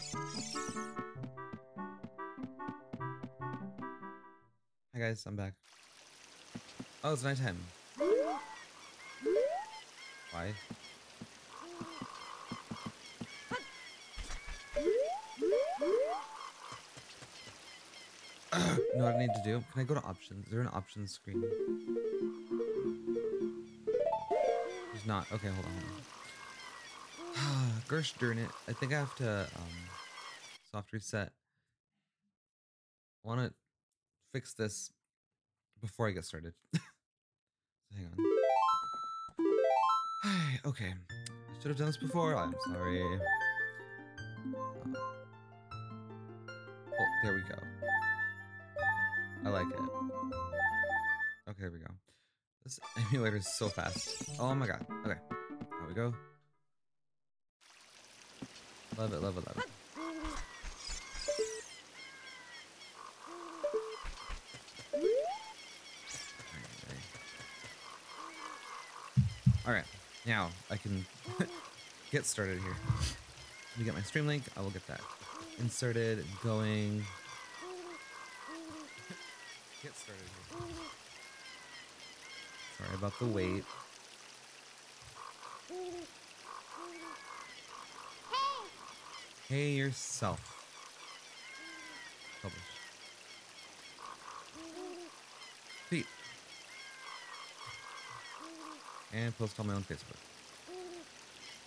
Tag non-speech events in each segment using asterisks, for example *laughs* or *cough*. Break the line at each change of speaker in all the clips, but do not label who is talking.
Hi guys, I'm back. Oh, it's nighttime. Why? *clears throat* know what I need to do? Can I go to options? Is there an options screen? There's not. Okay, hold on. Hold on. *sighs* Gersh darn it. I think I have to um, soft reset. I want to fix this before I get started. *laughs* so hang on. *sighs* okay. I should have done this before. I'm sorry. Uh, oh, there we go. I like it. Okay, there we go. This *laughs* emulator is so fast. Oh my god. Okay. There we go. Love it, love it, love it. Alright, now I can *laughs* get started here. Let me get my stream link. I will get that inserted going. *laughs* get started here. Sorry about the wait. Hey yourself. Publish. Sweet. And post on my own Facebook.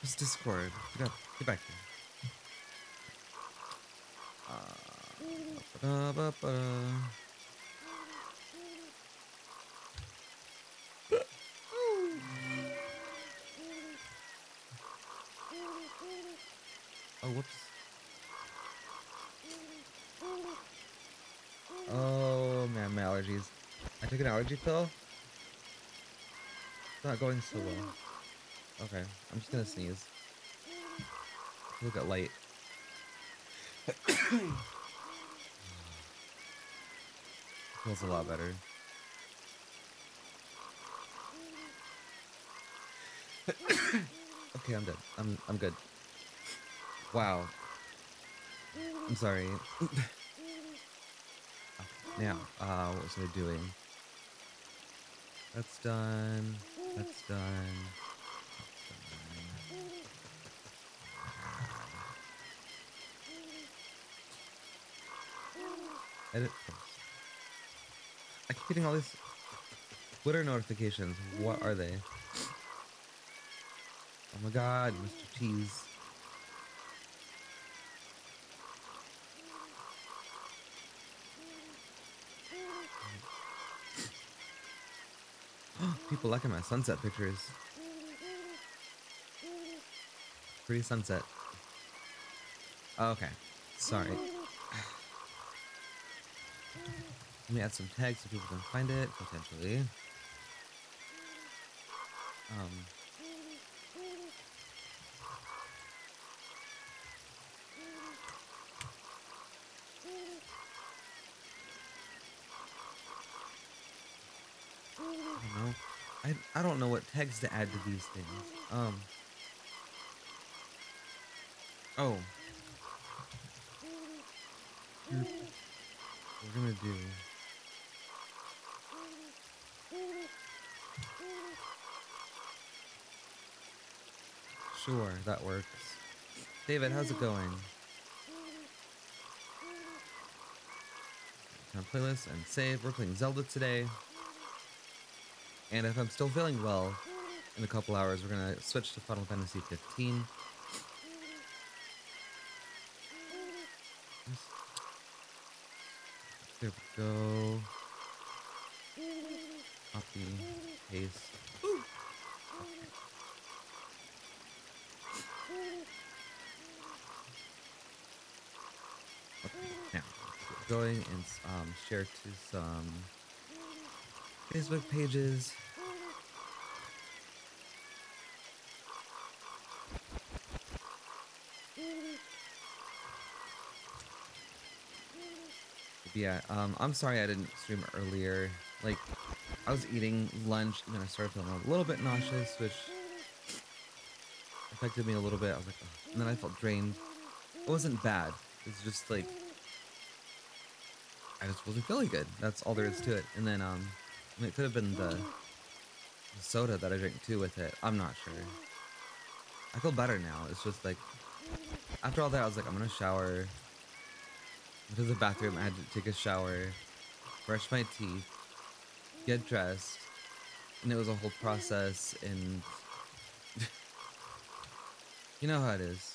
It's Discord. Get, up, get back here. Uh, ba-da-ba-ba. Oh, whoops. Oh, man, my allergies. Took an allergy pill. It's not going so well. Okay, I'm just gonna sneeze. Look at light. *coughs* Feels a lot better. *coughs* okay, I'm dead. I'm I'm good. Wow. I'm sorry. *coughs* now, uh, what was I doing? That's done. That's done. Edit. I keep getting all these Twitter notifications. What are they? Oh my god, Mr. Cheese. People liking my sunset pictures. Pretty sunset. Oh, okay. Sorry. *sighs* Let me add some tags so people can find it, potentially. Um. I don't know. I, I don't know what tags to add to these things. Um. Oh. We're gonna do. Sure, that works. David, how's it going? On playlist and save. We're playing Zelda today. And if I'm still feeling well, in a couple hours, we're gonna switch to Final Fantasy 15. There we go. Copy, paste. Okay, now going and um, share to some Facebook pages. Yeah, um, I'm sorry I didn't stream earlier. Like, I was eating lunch and then I started feeling a little bit nauseous, which affected me a little bit. I was like, and then I felt drained. It wasn't bad. It's just like I just wasn't feeling good. That's all there is to it. And then um, I mean, it could have been the, soda that I drank too with it. I'm not sure. I feel better now. It's just like after all that, I was like, I'm gonna shower. Went to the bathroom. I had to take a shower, brush my teeth, get dressed, and it was a whole process. And *laughs* you know how it is.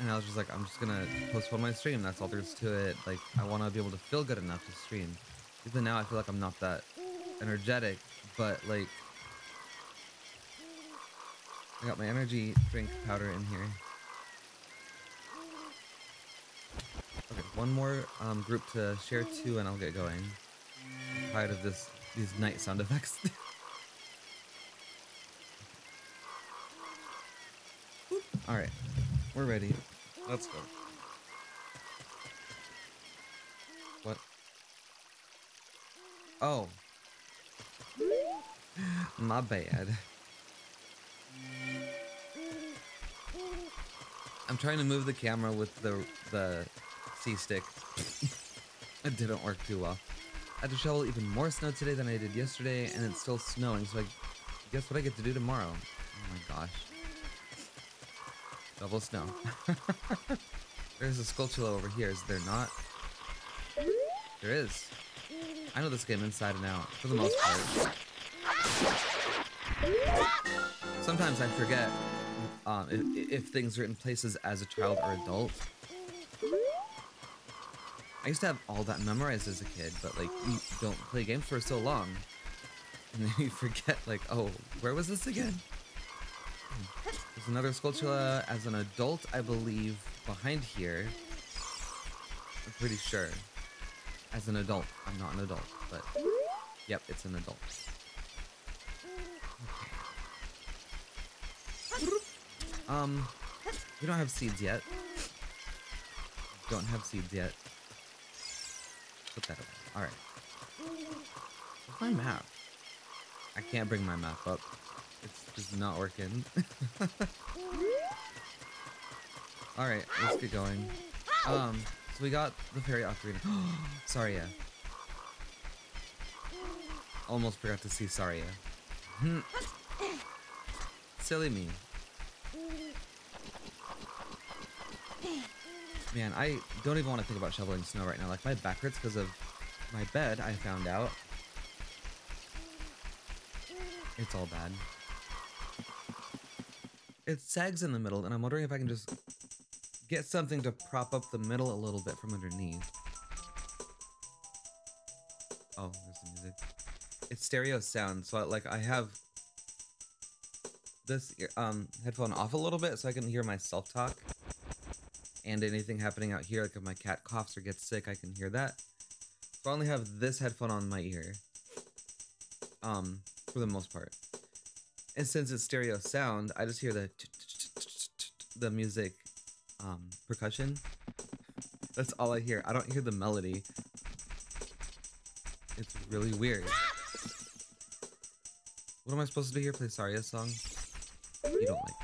And I was just like, I'm just gonna postpone my stream. That's all there is to it. Like, I want to be able to feel good enough to stream. Even now, I feel like I'm not that energetic, but like, I got my energy drink powder in here. Okay, one more um, group to share to, and I'll get going. I'm tired of this these night sound effects. *laughs* All right, we're ready. Let's go. What? Oh. My bad. I'm trying to move the camera with the the C stick. *laughs* it didn't work too well. I had to shovel even more snow today than I did yesterday, and it's still snowing, so I guess what I get to do tomorrow. Oh my gosh. Double snow. *laughs* There's a Skulltula over here, is there not? There is. I know this game inside and out, for the most part. Sometimes I forget um, if, if things are in places as a child or adult. I used to have all that memorized as a kid, but like you don't play games for so long, and then you forget like, oh, where was this again? There's another Skulltula as an adult, I believe, behind here. I'm pretty sure. As an adult, I'm not an adult, but yep, it's an adult. Um, we don't have seeds yet. Don't have seeds yet. Put that away. Alright. My map? I can't bring my map up. Not working. *laughs* Alright, let's get going. Um, so we got the fairy ocarina. *gasps* Saria. Almost forgot to see Saria. *laughs* Silly me. Man, I don't even want to think about shoveling snow right now. Like, my back hurts because of my bed, I found out. It's all bad. It sags in the middle, and I'm wondering if I can just get something to prop up the middle a little bit from underneath. Oh, there's the music. It's stereo sound, so I, like I have this um headphone off a little bit so I can hear myself talk and anything happening out here, like if my cat coughs or gets sick, I can hear that. So I only have this headphone on my ear, um, for the most part. And since it's stereo sound, I just hear the the music, um, percussion. That's all I hear. I don't hear the melody. It's really weird. What am I supposed to do here? Play Saria's song? You don't like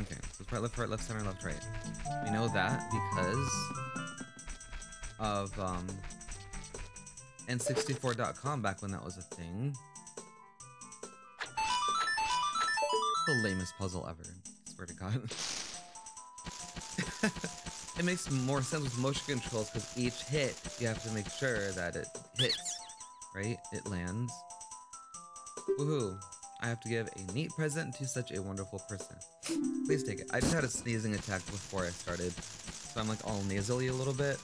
Okay, so right, left, right, left, center, left, right. We know that because of um, N64.com back when that was a thing. The lamest puzzle ever. Swear to God. *laughs* it makes more sense with motion controls because each hit you have to make sure that it hits, right? It lands. Woohoo! I have to give a neat present to such a wonderful person. Please take it. I just had a sneezing attack before I started, so I'm like all nasally a little bit.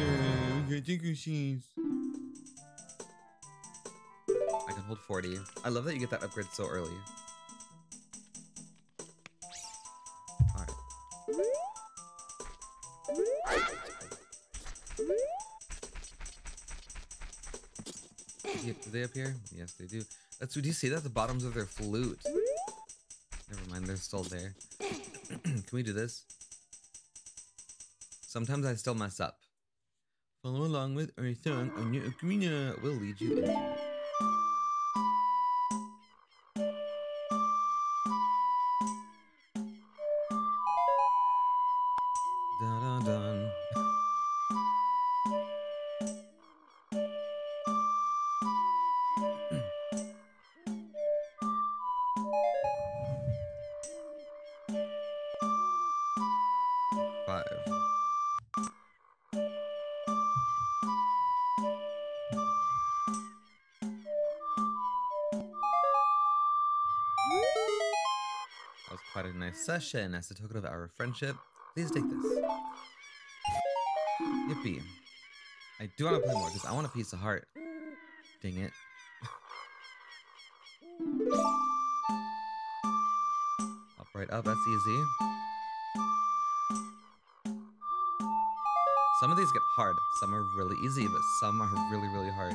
Yeah, I can I can hold 40. I love that you get that upgrade so early. Alright. Do they appear? Yes, they do. That's do you see that? The bottoms of their flute. Never mind, they're still there. *clears throat* Can we do this? Sometimes I still mess up. Follow along with our song on your ocarina will lead you into session. As a token of our friendship, please take this. Yippee. I do want to play more because I want a piece of heart. Dang it. *laughs* up right up, that's easy. Some of these get hard. Some are really easy, but some are really, really hard.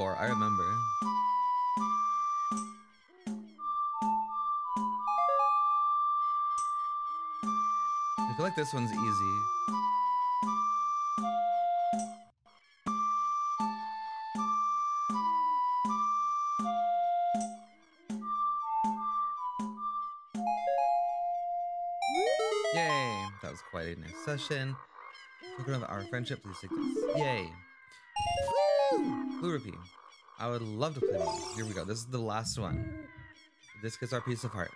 I remember. I feel like this one's easy. Yay! That was quite a nice session. Token of our friendship, please take this. Yay! Rupee. I would love to play more. Here we go. This is the last one. This gets our piece of heart.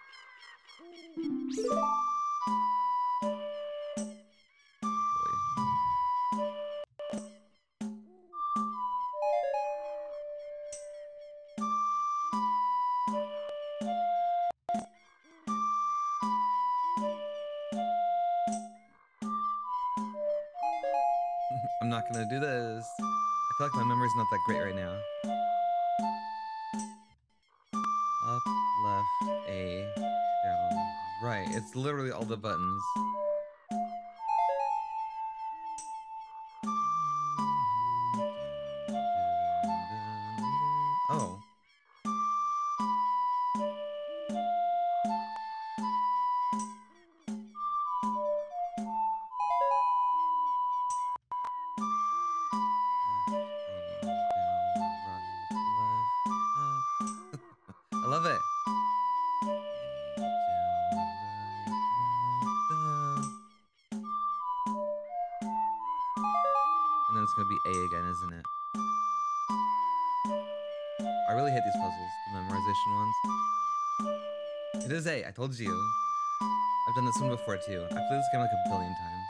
Before too. I've played this game like a billion times.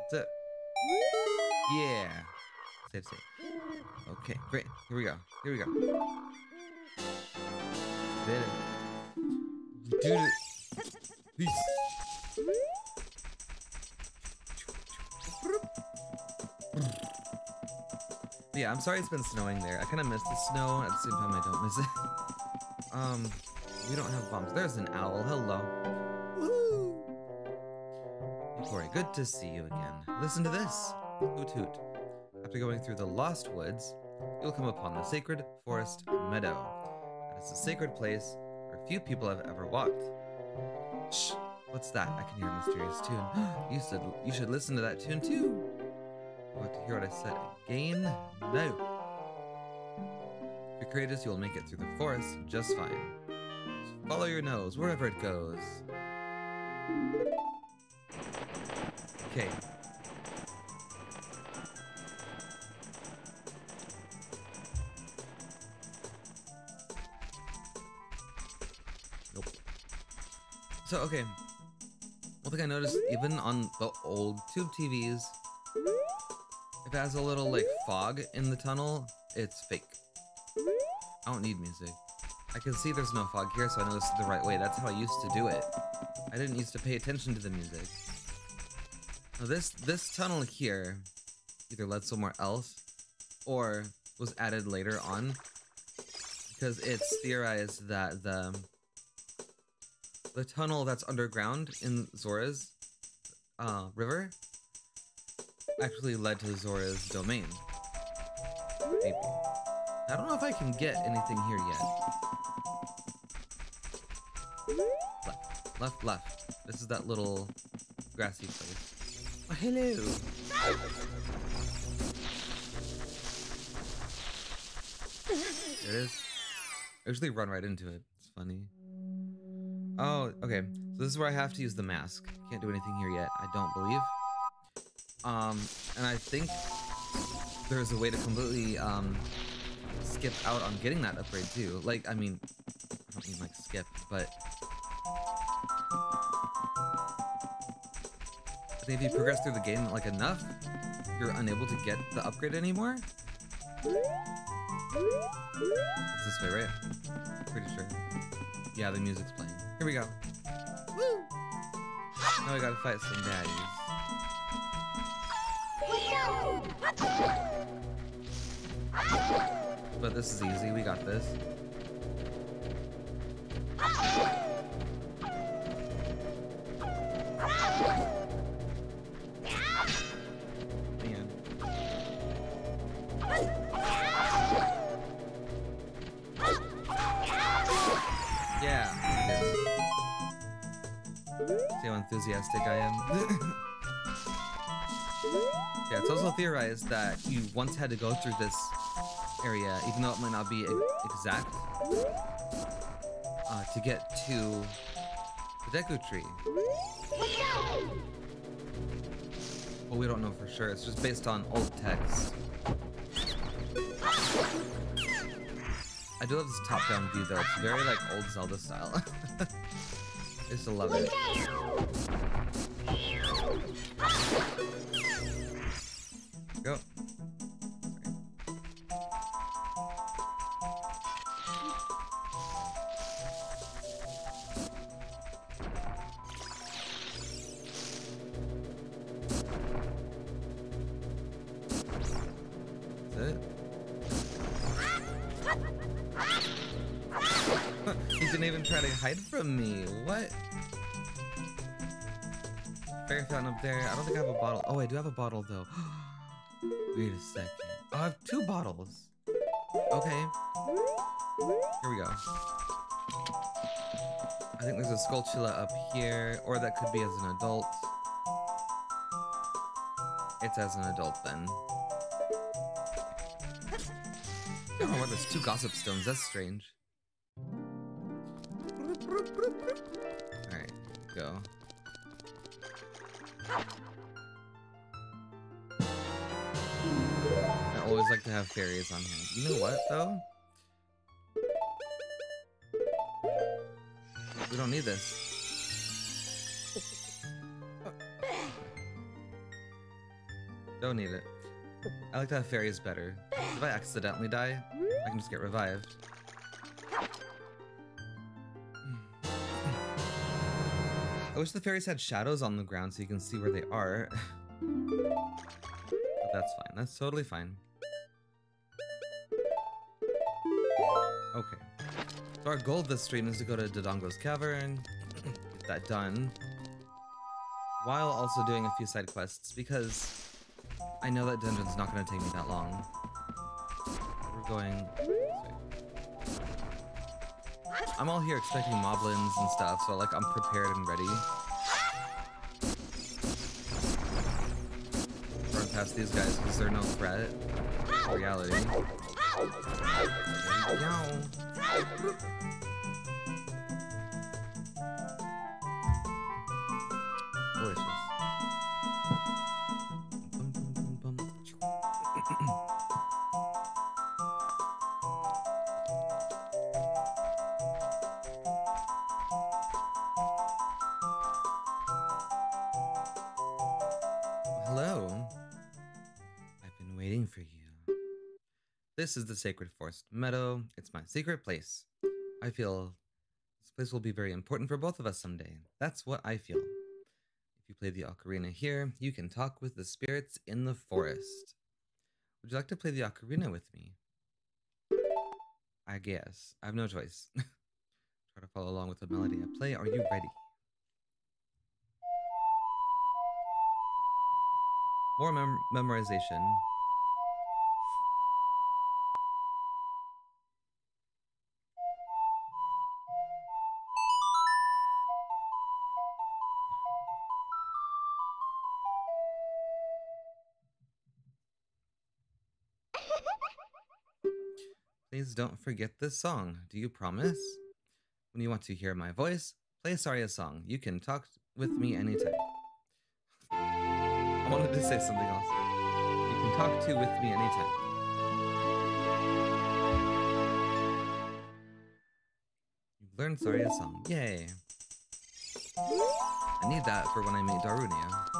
That's it. Yeah. Save, save. Okay, great. Here we go. Here we go. Sorry it's been snowing there. I kind of miss the snow. At the same time, I don't miss it. *laughs* um, we don't have bombs. There's an owl. Hello. Woo! Hey, Corey, good to see you again. Listen to this. Hoot hoot. After going through the Lost Woods, you'll come upon the Sacred Forest Meadow. That is a sacred place where few people have ever walked. Shh! What's that? I can hear a mysterious tune. *gasps* you should you should listen to that tune too. You want to hear what I said again? No. If you're courageous, you'll make it through the forest just fine. Just follow your nose wherever it goes. Okay. Nope. So, okay. One thing I noticed, even on the old tube TVs, if it has a little, like, fog in the tunnel, it's fake. I don't need music. I can see there's no fog here, so I know this is the right way. That's how I used to do it. I didn't used to pay attention to the music. Now this this tunnel here either led somewhere else or was added later on because it's theorized that the the tunnel that's underground in Zora's uh, river actually led to Zora's domain. Maybe. I don't know if I can get anything here yet. Left, left, left. This is that little grassy place. Oh, hello. There it is. I usually run right into it. It's funny. Oh, okay. So this is where I have to use the mask. Can't do anything here yet, I don't believe. Um, and I think there's a way to completely um, skip out on getting that upgrade too. Like, I mean, I don't mean like skip, but I think if you progress through the game like enough, you're unable to get the upgrade anymore. It's this way, right? Pretty sure. Yeah, the music's playing. Here we go. Woo! Now we gotta fight some baddies. But this is easy, we got this. Enthusiastic I am? *laughs* theorized that you once had to go through this area, even though it might not be exact, uh, to get to the Deku Tree. But we don't know for sure, it's just based on old text. I do love this top-down view though, it's very like old Zelda style. *laughs* I to love it. Bottle. Oh, I do have a bottle though. *gasps* Wait a second. I have two bottles. Okay. Here we go. I think there's a Skulltula up here, or that could be as an adult. It's as an adult then. Oh, what? There's two gossip stones. That's strange. Alright, go. Always like to have fairies on hand. You know what, though? We don't need this. Don't need it. I like to have fairies better. If I accidentally die, I can just get revived. I wish the fairies had shadows on the ground so you can see where they are. *laughs* but that's fine. That's totally fine. Okay. So our goal this stream is to go to Dodongo's Cavern, *clears throat* get that done, while also doing a few side quests because I know that dungeon's not going to take me that long. We're going. I'm all here expecting moblins and stuff, so like I'm prepared and ready. Run past these guys because they're no threat. Reality. There we go. This is the Sacred Forest Meadow. It's my secret place. I feel this place will be very important for both of us someday. That's what I feel. If you play the ocarina here, you can talk with the spirits in the forest. Would you like to play the ocarina with me? I guess. I have no choice. *laughs* try to follow along with the melody I play. Are you ready? More mem memorization. Don't forget this song. Do you promise? Mm. When you want to hear my voice, play Saria song. You can talk with me anytime. I wanted to say something else. You can talk to with me anytime. You've learned Saria song. Yay. I need that for when I meet Darunia.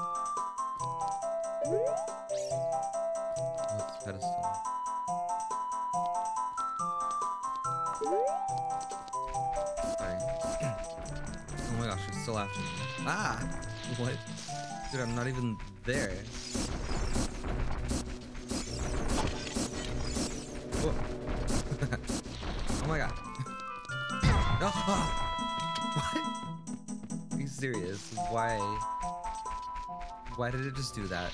Ah! What? Dude, I'm not even there. Whoa. *laughs* oh my god. *laughs* no! *laughs* What? Are you serious? Why? Why did it just do that?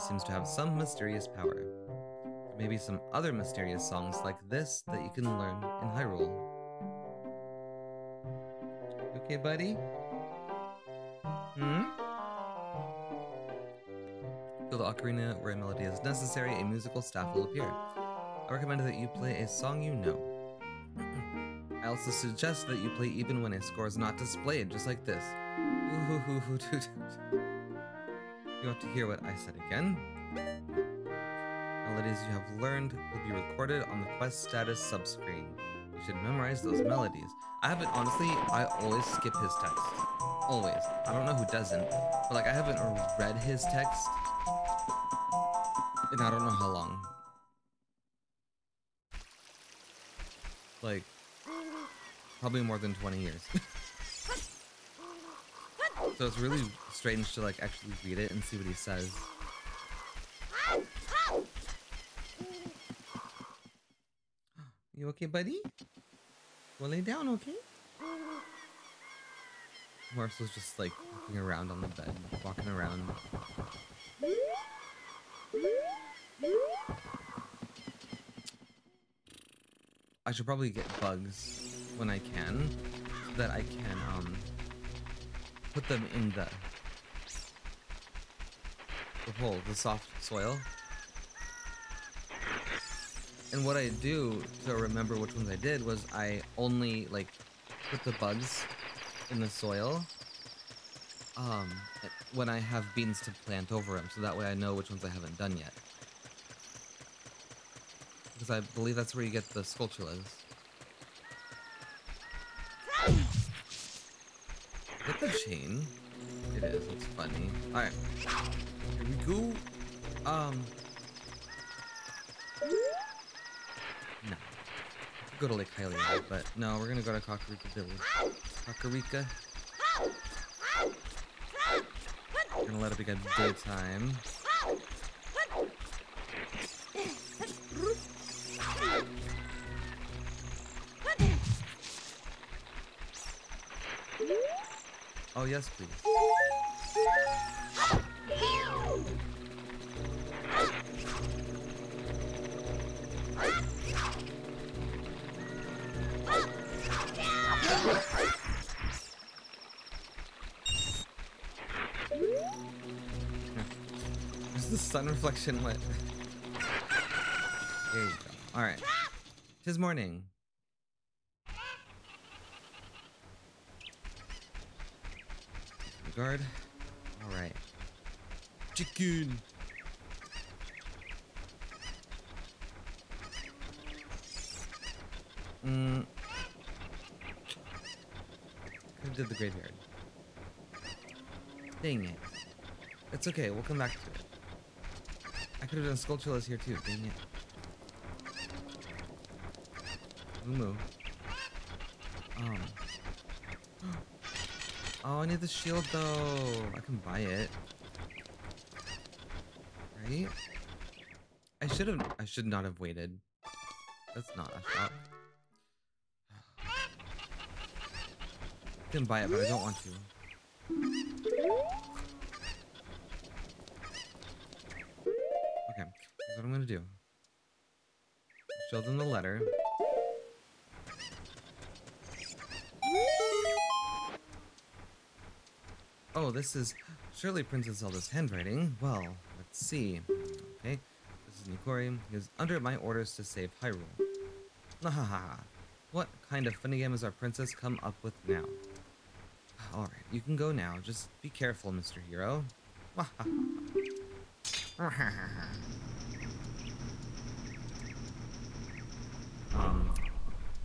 Seems to have some mysterious power. There may be some other mysterious songs like this that you can learn in Hyrule. Okay, buddy? Hmm? Feel the ocarina where a melody is necessary, a musical staff will appear. I recommend that you play a song you know. *clears throat* I also suggest that you play even when a score is not displayed, just like this. *laughs* You want to hear what I said again? Melodies you have learned will be recorded on the quest status subscreen. You should memorize those melodies. I haven't, honestly, I always skip his text. Always. I don't know who doesn't, but like I haven't read his text in I don't know how long. Like, probably more than 20 years. *laughs* so it's really strange to like actually read it and see what he says. *gasps* You okay, buddy? Well, lay down, okay? Marcel's just like walking around on the bed, walking around. I should probably get bugs when I can, so that I can um put them in the the hole, the soft soil. And what I do to remember which ones I did was I only like put the bugs in the soil um when I have beans to plant over them, so that way I know which ones I haven't done yet. Because I believe that's where you get the Skulltulas. Get the chain. It is, it's funny. Alright. Here we go. Um No. Go to Lake Hylia, but no, we're gonna go to Kakariko Village. Kakariko. We're gonna let it begin daytime. Oh yes, please. Sun reflection lit? There you go. Alright. Tis morning. Guard. Alright. Chicken! Mm. Who did the graveyard? Dang it. It's okay, we'll come back to it. Could have done Skulltulas here too. Dang it. Moo Um. *gasps* Oh, I need the shield though. I can buy it. Right? I should have. I should not have waited. That's not a shop. *sighs* I can buy it, but I don't want to. What I'm gonna do. Show them the letter. Oh, this is surely Princess Zelda's handwriting. Well, let's see. Okay, this is Nikori. He is under my orders to save Hyrule. Nahaha. What kind of funny game has our princess come up with now? Alright, you can go now. Just be careful, Mr. Hero. *laughs* um,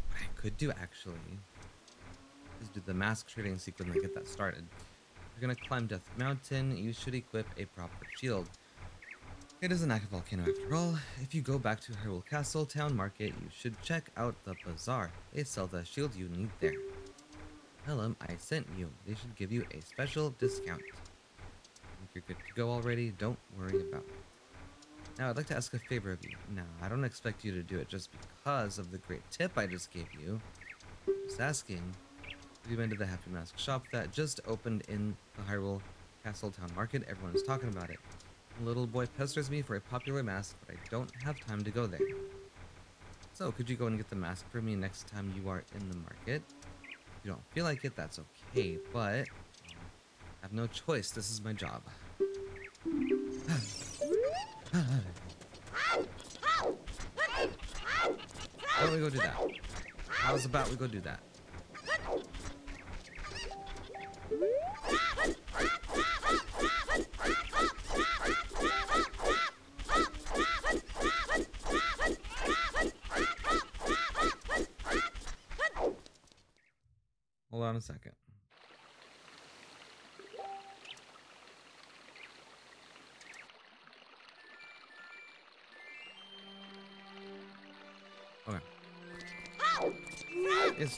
what I could do actually is do the mask trading sequence and get that started. You're gonna climb Death Mountain, you should equip a proper shield. It is an active volcano after all. If you go back to Hyrule Castle Town Market, you should check out the bazaar. They sell the shield you need there. Tell them I sent you. They should give you a special discount. You're good to go already? Don't worry about it. Now, I'd like to ask a favor of you. Now, I don't expect you to do it just because of the great tip I just gave you. Just asking, have you been to the Happy Mask shop that just opened in the Hyrule Castle Town Market? Everyone is talking about it. A little boy pesters me for a popular mask, but I don't have time to go there. So, could you go and get the mask for me next time you are in the market? If you don't feel like it, that's okay, but um, I have no choice. This is my job. *sighs* *sighs* Why don't we go do that? How's about we go do that?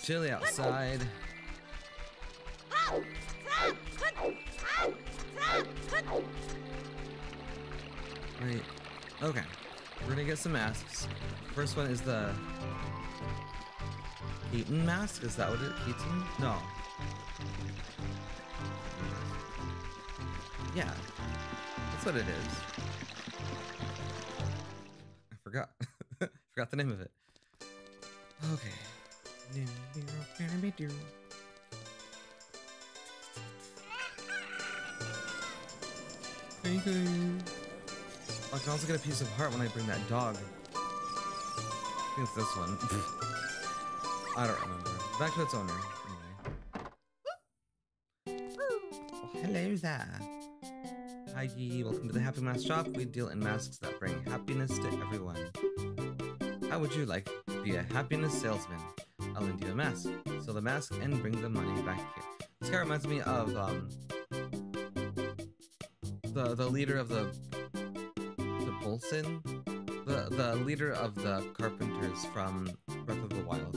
Chilly outside. Right. Okay. We're gonna get some masks. First one is the Keaton mask? Is that what it Keaton? No. Yeah. That's what it is. I forgot. *laughs* forgot the name of it. Thank you. Oh, I can also get a piece of heart when I bring that dog. I think it's this one. *laughs* I don't remember. Back to its owner. Anyway. Oh, hello there. Hi, welcome to the Happy Mask Shop. We deal in masks that bring happiness to everyone. How would you like to be a happiness salesman? I'll lend you a mask. Sell the mask and bring the money back here. This guy reminds me of um the the leader of the the Bolson, the the leader of the carpenters from Breath of the Wild.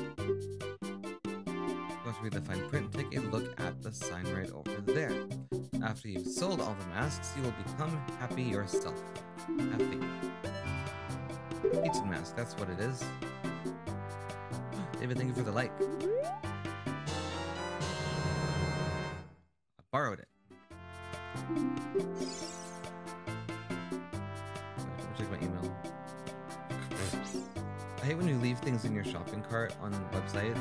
Go to read the fine print. Take a look at the sign right over there. After you've sold all the masks, you will become happy yourself. Happy. Keaton mask, that's what it is. *gasps* David, thank you for the like. Borrowed it. Check my email. I hate when you leave things in your shopping cart on websites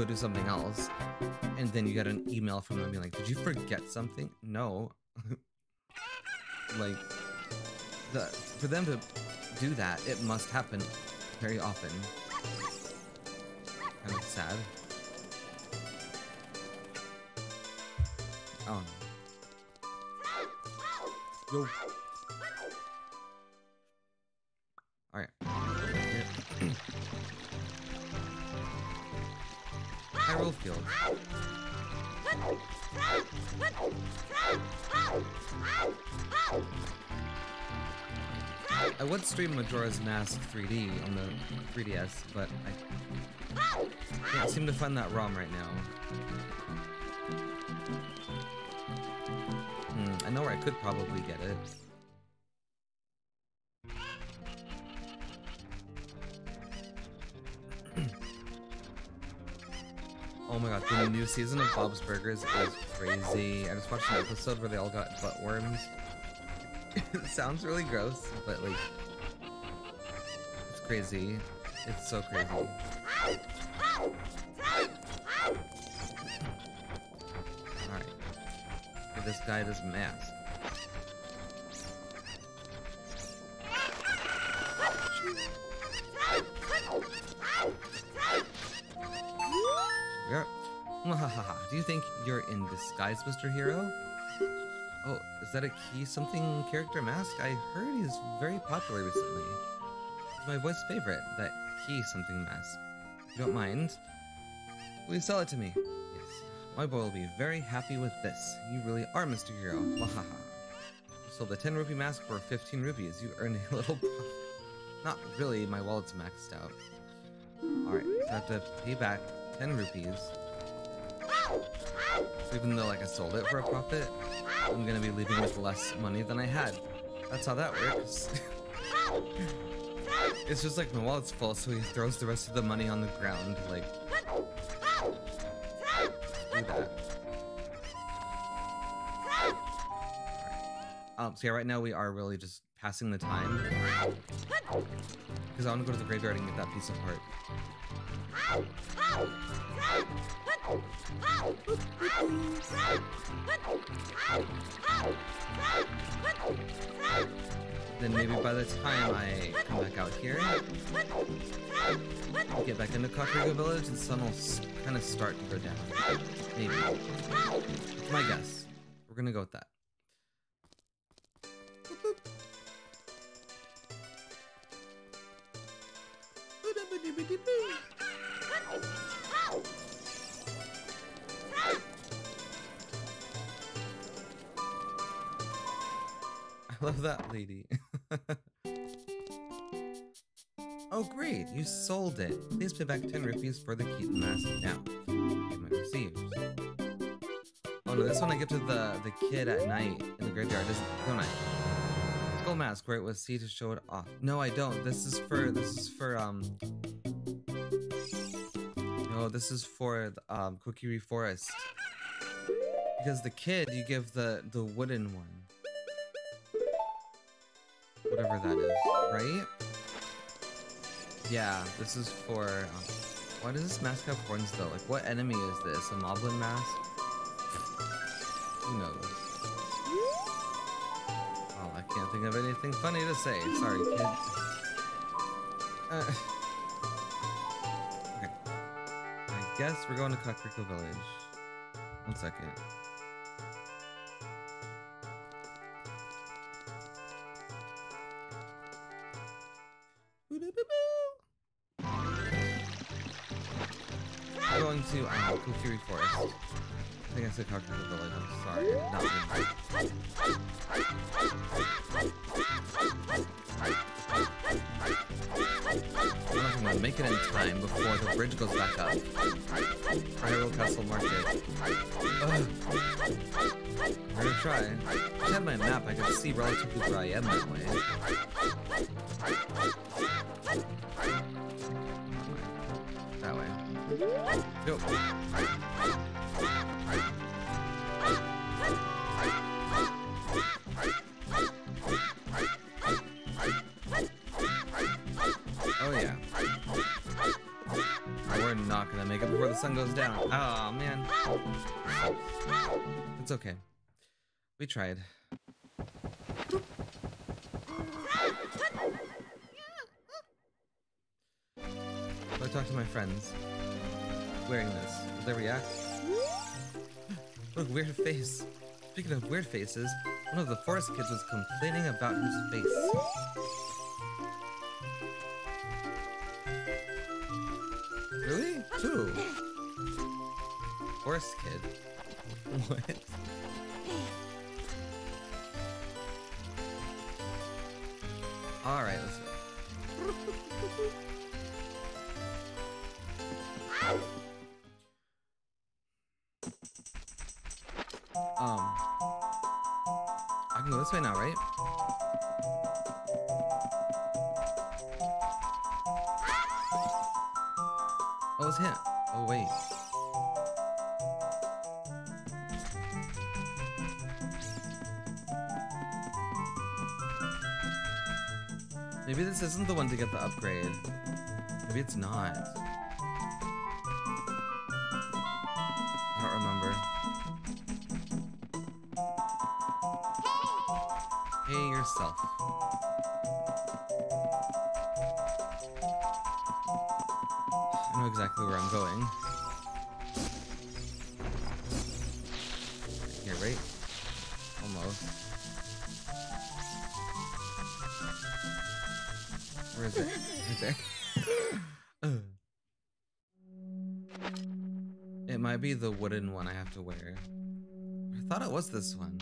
go do something else, and then you get an email from them being like, "Did you forget something?" No. *laughs* like, the for them to do that, it must happen very often. Kind of sad. Yo. Alright. Hyrule Field. I would stream Majora's Mask 3D on the 3DS, but I can't seem to find that ROM right now. I know where I could probably get it. Oh my god, the new season of Bob's Burgers is crazy. I just watched an episode where they all got butt worms. *laughs* it sounds really gross, but like, it's crazy. It's so crazy. Give this guy this mask. *laughs* Do you think you're in disguise, Mr. Hero? Oh, is that a key something character mask? I heard he's very popular recently. It's my boy's favorite, that key something mask. If you don't mind, please sell it to me. My boy will be very happy with this. You really are Mr. Hero. Wahaha. Sold the 10 rupee mask for 15 rupees. You earned a little *laughs* profit. Not really, my wallet's maxed out. Alright, so I have to pay back 10 rupees. So even though like I sold it for a profit, I'm gonna be leaving with less money than I had. That's how that works. *laughs* it's just like my wallet's full, so he throws the rest of the money on the ground, like... Do that. Um, so yeah, right now we are really just passing the time. Because I want to go to the graveyard and get that piece of heart. Then maybe by the time I come back out here, get back into Kakariko Village, the sun will kind of start to go down. Maybe. That's my guess. We're gonna go with that. I love that lady. *laughs* *laughs* oh great, you sold it. Please pay back 10 rupees for the Keaton mask now. My received. Oh no, this one I give to the, the kid at night in the graveyard, doesn't don't I? Skull mask where it was C to show it off. No, I don't. This is for this is for um No, this is for um Kokiri Forest. Because the kid you give the the wooden one whatever that is, right? Yeah, this is for... Um, why does this mask have horns though? Like, what enemy is this? A Moblin mask? Who knows? Oh, I can't think of anything funny to say. Sorry, kid. Uh, *laughs* okay. I guess we're going to Kakariko Village. One second. To um, Kokiri Forest. I think I said Kakariko Village. I'm sorry. Not. I don't know if I'm gonna make it in time before the bridge goes back up. Hyrule Castle Market. Ugh. I'm gonna try. I had my map, I could see relatively where I am that way. It's okay. We tried. I talked to my friends. Wearing this. Will they react? Look, weird face. Speaking of weird faces, one of the forest kids was complaining about his face. Really? Who? Forest kid. What? All right, let's go. Um, I can go this way now, right? Oh, it's him. Oh, wait. Maybe this isn't the one to get the upgrade. Maybe it's not. I don't remember. Hey yourself. I thought it was this one.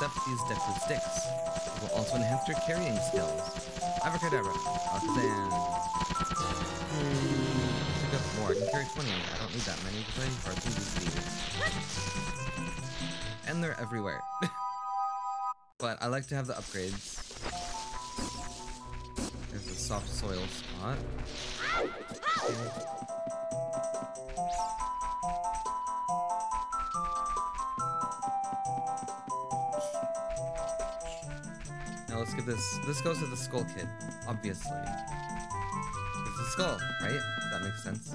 Accept these Deku sticks. It will also enhance your carrying skills. Abracadabra. Alakazam. Hmm, Pick up more. I can carry 20. I don't need that many because I hardly use these. And they're everywhere. *laughs* but I like to have the upgrades. There's a soft soil spot. Okay. This. This goes to the skull kid, obviously. It's a skull, right? That makes sense.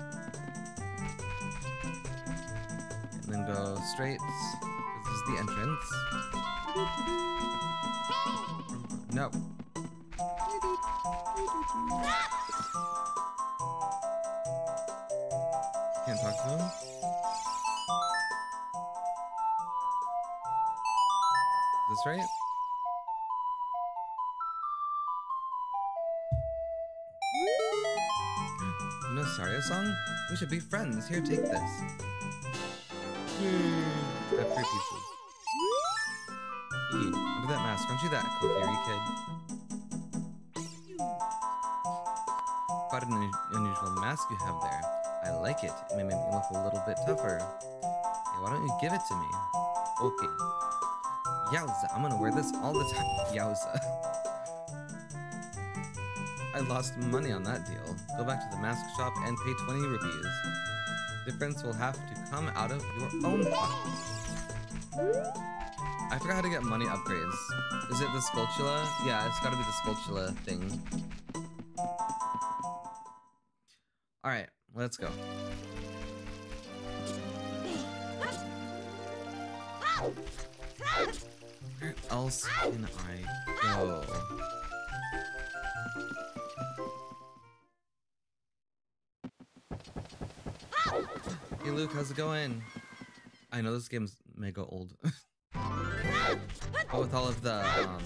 And then go straight. This is the entrance. No. Can't talk to him. Is this right? We should be friends. Here, take this. I have three pieces. Eat. At that mask. Aren't you that Kokiri kid? Quite an unusual mask you have there. I like it. It may make me look a little bit tougher. Hey, why don't you give it to me? Okay. Yowza, I'm gonna wear this all the time. *laughs* Yowza. I lost money on that deal. Go back to the mask shop and pay 20 rupees. Difference will have to come out of your own pocket. I forgot how to get money upgrades. Is it the Skulltula? Yeah, it's gotta be the Skulltula thing. Alright, let's go. Where else can I go? Hey Luke, how's it going? I know this game's mega old. *laughs* but with all of the um,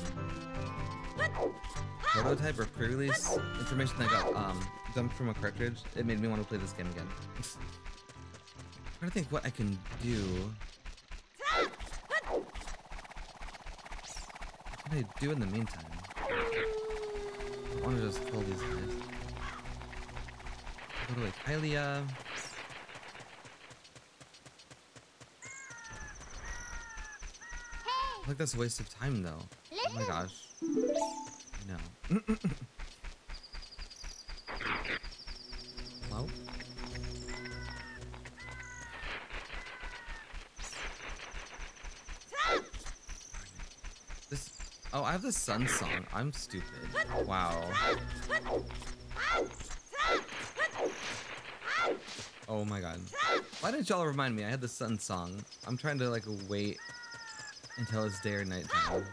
prototype or pre-release information that got um, dumped from a cartridge, it made me want to play this game again. trying to think what I can do. What can I do in the meantime? I want to just kill these guys. Go to like Hylia. I feel like that's a waste of time though. Oh my gosh. No. Well. *coughs* This. Oh, I have the sun song. I'm stupid. Wow. Oh my god. Why didn't y'all remind me? I had the sun song. I'm trying to like wait until it's day or night time.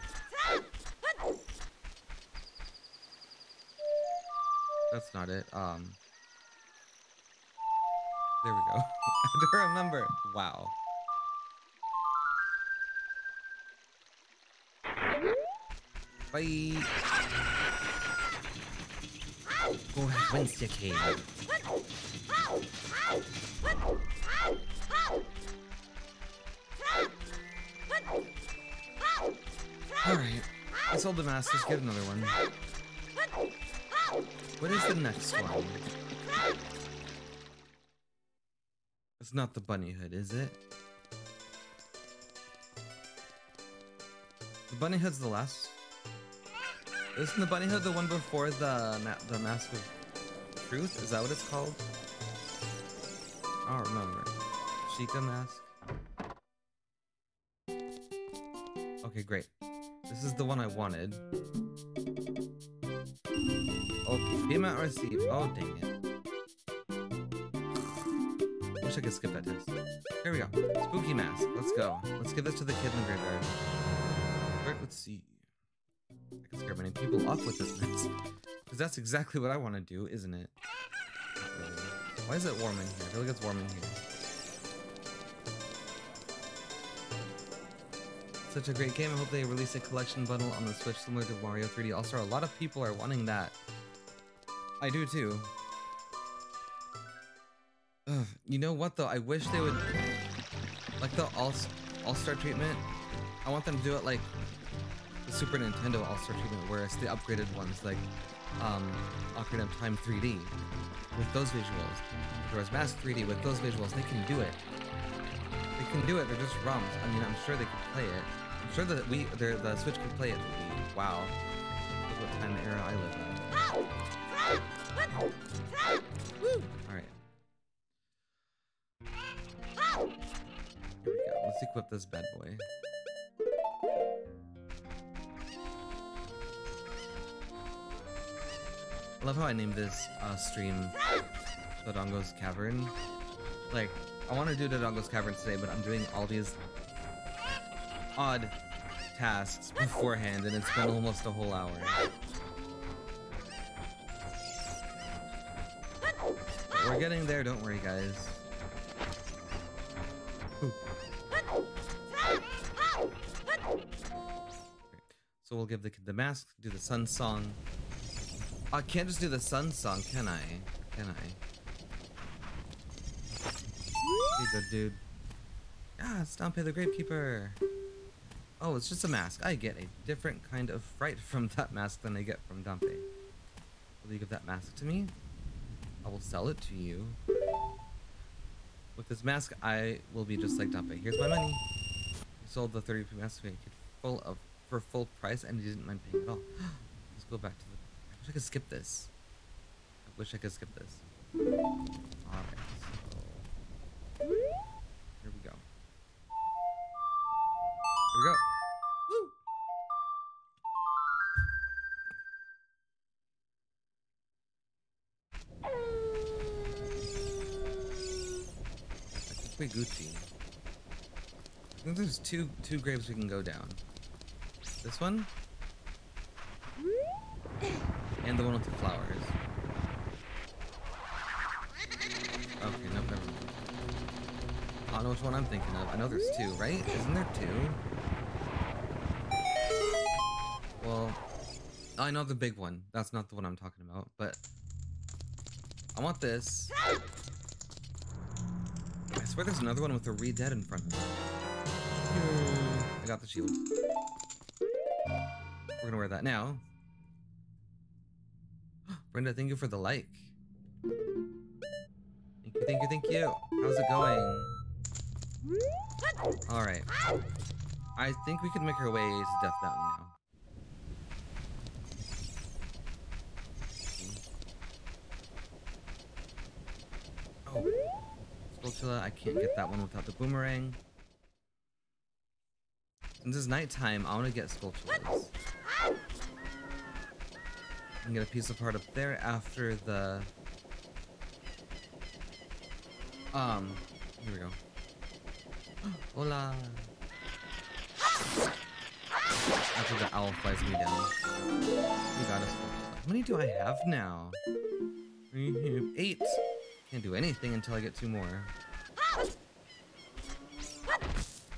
That's not it. Um. There we go. *laughs* I don't remember. Wow. Bye. Go ahead, Wednesday Cave. Alright. I sold the mask. Let's get another one. What is the next one? It's not the bunny hood, is it? The bunny hood's the last. Isn't the bunny hood the one before the ma the mask of truth? Is that what it's called? I don't remember. Sheikah mask. Okay, great. This is the one I wanted. Okay, payment received. Oh, dang it. Wish I could skip that test. Here we go. Spooky mask. Let's go. Let's give this to the kid in the graveyard. Alright, let's see. I can scare many people off with this mask. Because that's exactly what I want to do, isn't it? Why is it warm in here? I feel like it's warm in here. Such a great game. I hope they release a collection bundle on the Switch similar to Mario 3D All-Star. A lot of people are wanting that. I do too. Ugh, you know what though? I wish they would like the all All-Star treatment. I want them to do it like the Super Nintendo All-Star treatment, where it's the upgraded ones like um, Ocarina of Time 3D with those visuals. Majora's Mask 3D with those visuals, they can do it. They can do it. They're just ROMs. I mean, I'm sure they could play it. I'm sure that we, the Switch could play it. Wow. Look what time era I live in. Alright. Here we go. Let's equip this bad boy. I love how I named this uh, stream Dodongo's Cavern. Like, I want to do the Dodongo's Cavern today, but I'm doing all these odd tasks beforehand, and it's been almost a whole hour. But we're getting there, don't worry, guys. So we'll give the kid the mask, do the sun song. I can't just do the sun song, can I? Can I? Good, dude. Ah, Stompy the Gravekeeper. Oh, it's just a mask. I get a different kind of fright from that mask than I get from Dampé. Will you give that mask to me? I will sell it to you. With this mask, I will be just like Dampé. Here's my money. I sold the 30p mask full of for full price, and he didn't mind paying at all. *gasps* Let's go back to the. I wish I could skip this. I wish I could skip this. Alright. Here we go. Here we go. Woo! It's way Gucci. I think there's two two graves we can go down. This one? And the one with the flowers. Which one I'm thinking of. I know there's two, right? Isn't there two? Well, oh, I know the big one. That's not the one I'm talking about, but I want this. I swear there's another one with a Re Dead in front of it. I got the shield. We're gonna wear that now. *gasps* Brenda, thank you for the like. Thank you, thank you, thank you. How's it going? Alright. I think we can make our way to Death Mountain now. Oh. Skulltula, I can't get that one without the boomerang. Since it's nighttime, I want to get Skulltulas. And get a piece of heart up there after the Um, here we go. Hola. After the owl flies me down. You got us. How many do I have now? Eight. Can't do anything until I get two more.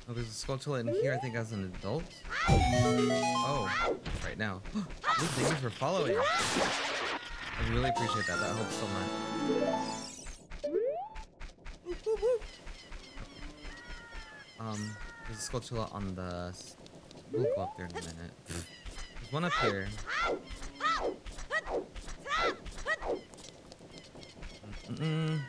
Oh, there's a Skulltula in here, I think, as an adult. Oh, right now. *gasps* thank you for following. I really appreciate that. That helps so much. Um, there's a Skulltula on the... We'll go up there in a minute. There's one up here. Mm -mm.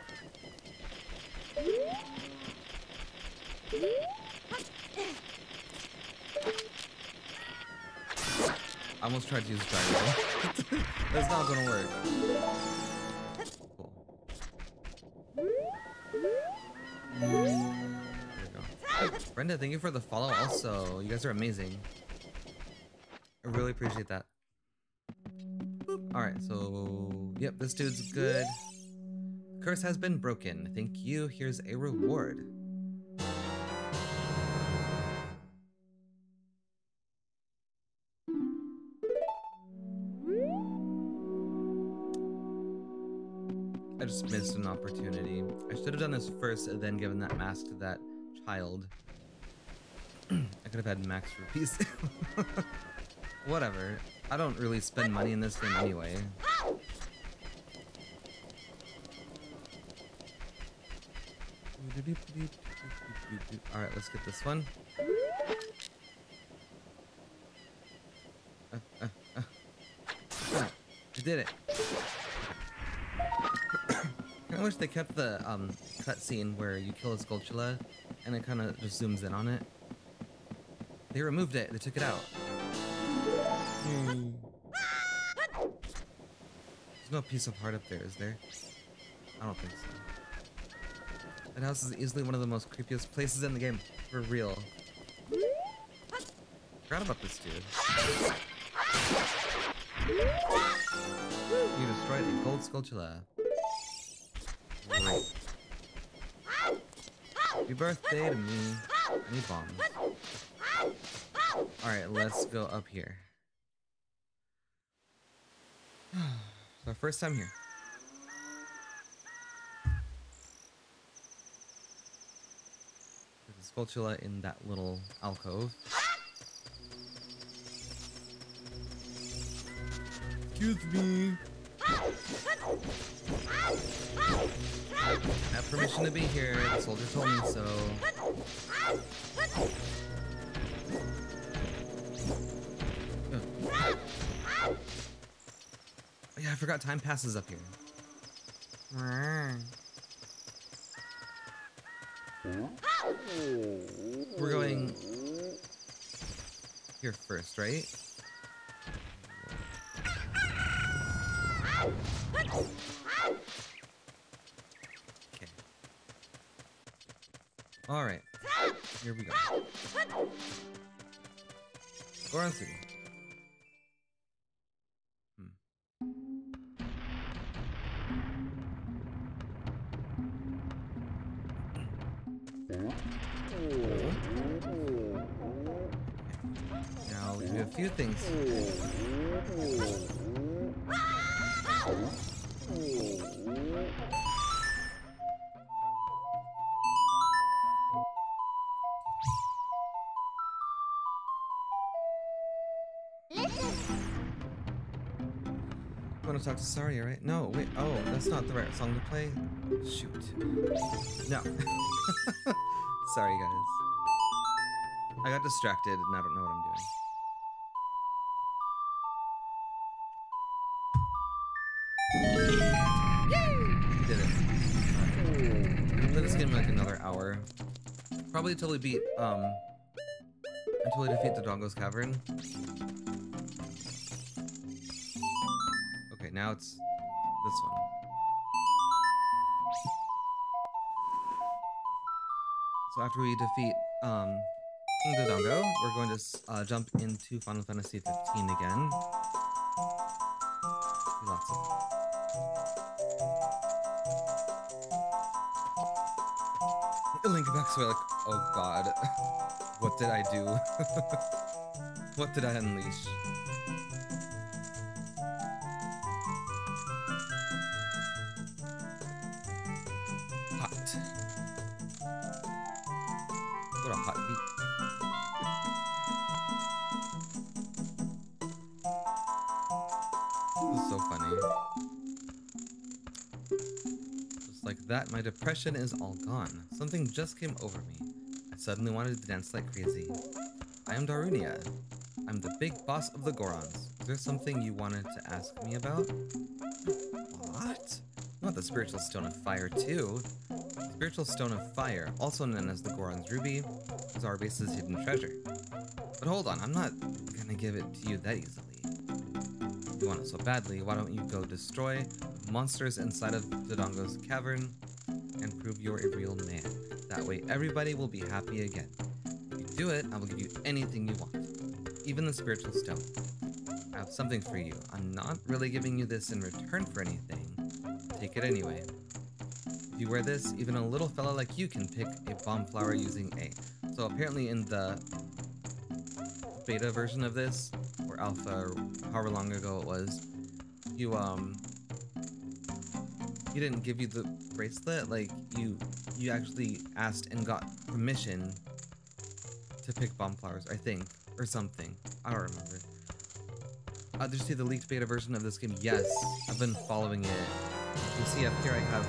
I almost tried to use gyro. *laughs* That's not gonna work. Brenda, thank you for the follow also. You guys are amazing. I really appreciate that. Alright, so... Yep, this dude's good. Curse has been broken. Thank you. Here's a reward. I just missed an opportunity. I should have done this first and then given that mask to that child. I could have had max rupees. *laughs* Whatever. I don't really spend money in this game anyway. Alright, let's get this one. Uh, uh, uh. I did it. *coughs* I wish they kept the um, cutscene where you kill a Skulltula and it kind of just zooms in on it. They removed it. They took it out. There's no piece of heart up there, is there? I don't think so. That house is easily one of the most creepiest places in the game. For real. Forgot about this dude. You destroyed a gold Skulltula. Happy birthday to me. I need bombs. Alright, let's go up here. *sighs* it's our first time here. There's a Skulltula in that little alcove. Excuse me. I have permission to be here. The soldier told me so. Oh yeah, I forgot time passes up here. We're going here first, right? Okay. All right. Here we go. Goron City. Hmm. Now we do a few things. To talk to Saria, right? No, wait. Oh, that's not the right song to play. Shoot. No. *laughs* Sorry, guys. I got distracted and I don't know what I'm doing. Yay! Did it. Right. I'm gonna game in like another hour. Probably until we beat, um, until we defeat the Dodongo's Cavern. Okay, now it's this one. So after we defeat um, King Dodongo, we're going to uh, jump into Final Fantasy 15 again. Lots of *laughs* Link back so like, oh god, *laughs* what did I do? *laughs* what did I unleash? My depression is all gone. Something just came over me. I suddenly wanted to dance like crazy. I am Darunia. I'm the big boss of the Gorons. Is there something you wanted to ask me about? What? Not the Spiritual Stone of Fire, too. The Spiritual Stone of Fire, also known as the Goron's Ruby, is our base's hidden treasure. But hold on, I'm not gonna give it to you that easily. Want it so badly, why don't you go destroy monsters inside of Dodongo's cavern and prove you're a real man. That way everybody will be happy again. If you do it, I will give you anything you want. Even the spiritual stone. I have something for you. I'm not really giving you this in return for anything. Take it anyway. If you wear this, even a little fella like you can pick a bomb flower using A. So apparently in the beta version of this, alpha, or however long ago it was, you um he didn't give you the bracelet. Like you, you actually asked and got permission to pick bomb flowers, I think, or something. I don't remember. Uh, you see the leaked beta version of this game? Yes, I've been following it. You see up here I have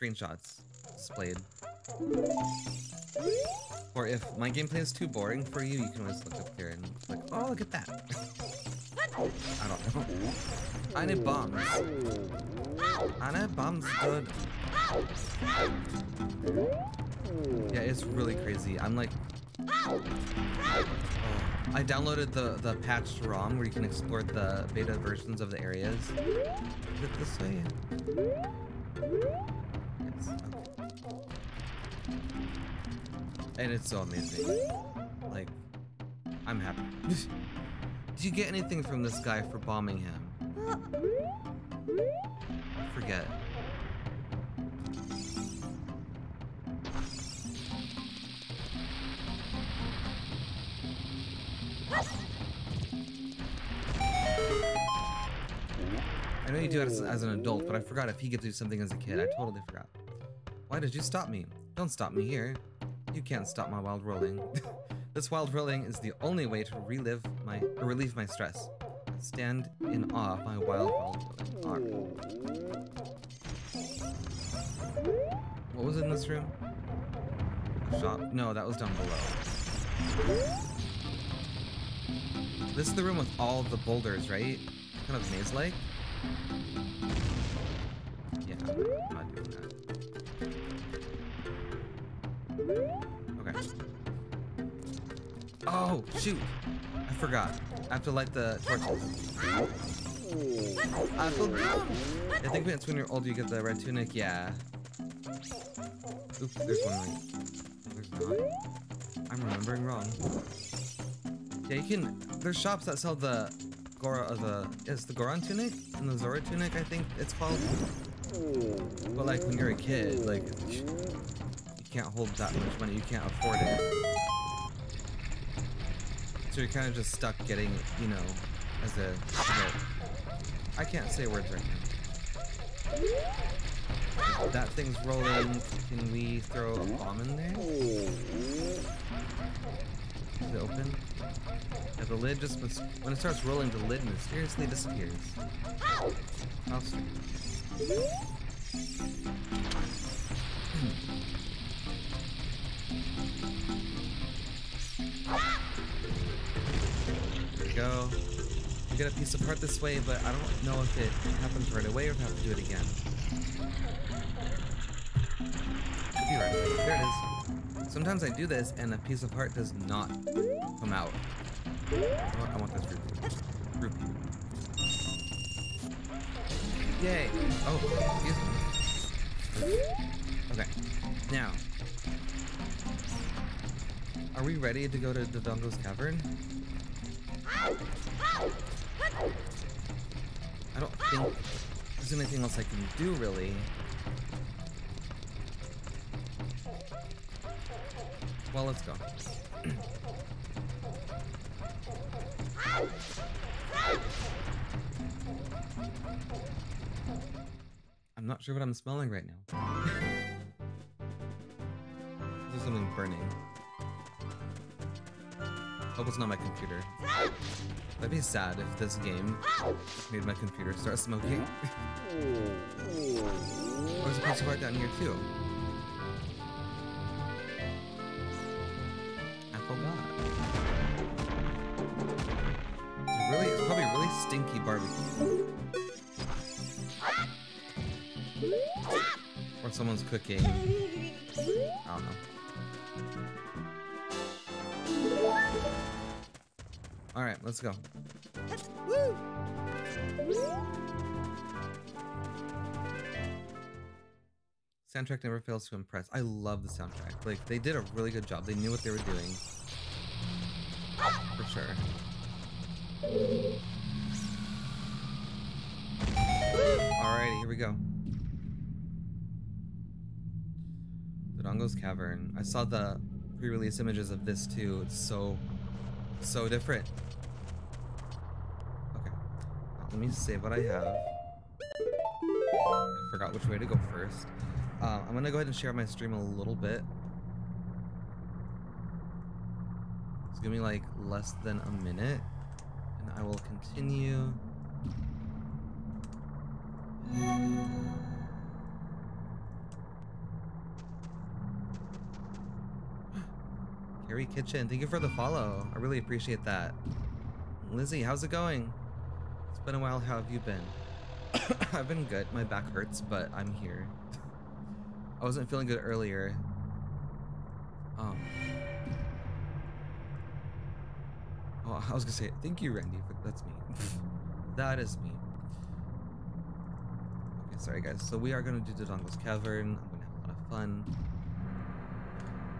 screenshots displayed. Or if my gameplay is too boring for you, you can always look up here and like, oh, look at that. I don't know. I need bombs. I need bombs good. Yeah, it's really crazy. I'm like... Oh. I downloaded the, the patched ROM where you can explore the beta versions of the areas. Is it this way? And it's so amazing. Like, I'm happy. *laughs* Did you get anything from this guy for bombing him? I forget. I know you do it as, as, an adult, but I forgot if he to do something as a kid. I totally forgot. Why did you stop me? Don't stop me here. You can't stop my wild rolling. *laughs* This wild rolling is the only way to relive my or relieve my stress. Stand in awe of my wild wild rolling. What was in this room? Shop? No, that was down below. This is the room with all the boulders, right? Kind of maze-like. Yeah, I'm not doing that. Oh, shoot. I forgot. I have to light the torches. I feel dumb. I think when you're old you get the red tunic. Yeah. Oops, there's one right. There's not. I'm remembering wrong. Yeah, you can. There's shops that sell the Gora, uh, the it's the Goron tunic and the Zora tunic. I think it's called. But like when you're a kid, like can't hold that much money. You can't afford it. So you're kind of just stuck getting, you know, as a adult. I can't say words right now. That thing's rolling. Can we throw a bomb in there? Is it open? Yeah, the lid just, when it starts rolling, the lid mysteriously disappears. How strange. *clears throat* Hmm. Go. We get a piece heart this way, but I don't know if it happens right away or if I have to do it again. Could be right There it is. Sometimes I do this and a piece of heart does not come out. I want, this rupee. Rupee. Yay! Oh, excuse me. Okay, now. Are we ready to go to the Dodongo's Cavern? I don't think there's anything else I can do, really. Well, let's go. *clears throat* I'm not sure what I'm smelling right now. *laughs* There's something burning. Hope it's not my computer. That'd be sad if this game made my computer start smoking. There's a piece of heart down here too. I forgot. It's really, it's probably really stinky barbecue. Or someone's cooking. I don't know. Let's go. Soundtrack never fails to impress. I love the soundtrack. Like, they did a really good job. They knew what they were doing. For sure. Alrighty, here we go. Dodongo's Cavern. I saw the pre-release images of this too. It's so, so different. Let me save what I have. I forgot which way to go first. Uh, I'm gonna go ahead and share my stream a little bit. It's gonna be like less than a minute, and I will continue. *gasps* Carrie Kitchen, thank you for the follow. I really appreciate that. Lizzie, how's it going? Been a while. How have you been? *coughs* I've been good. My back hurts, but I'm here. *laughs* I wasn't feeling good earlier. Um. Oh, I was gonna say thank you, Randy. That's me. *laughs* that is me. Okay, sorry guys. So we are gonna do Dodongo's Cavern. I'm gonna have a lot of fun.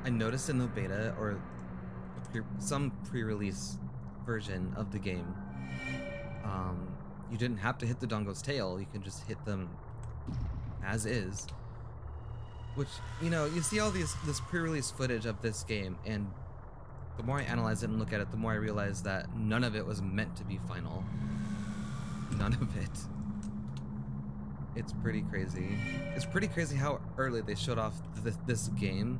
I noticed in the beta or pre some pre-release version of the game, um, you didn't have to hit the Dongo's tail. You can just hit them as is. Which you know, you see all these this pre-release footage of this game, and the more I analyze it and look at it, the more I realize that none of it was meant to be final. None of it. It's pretty crazy. It's pretty crazy how early they showed off th this game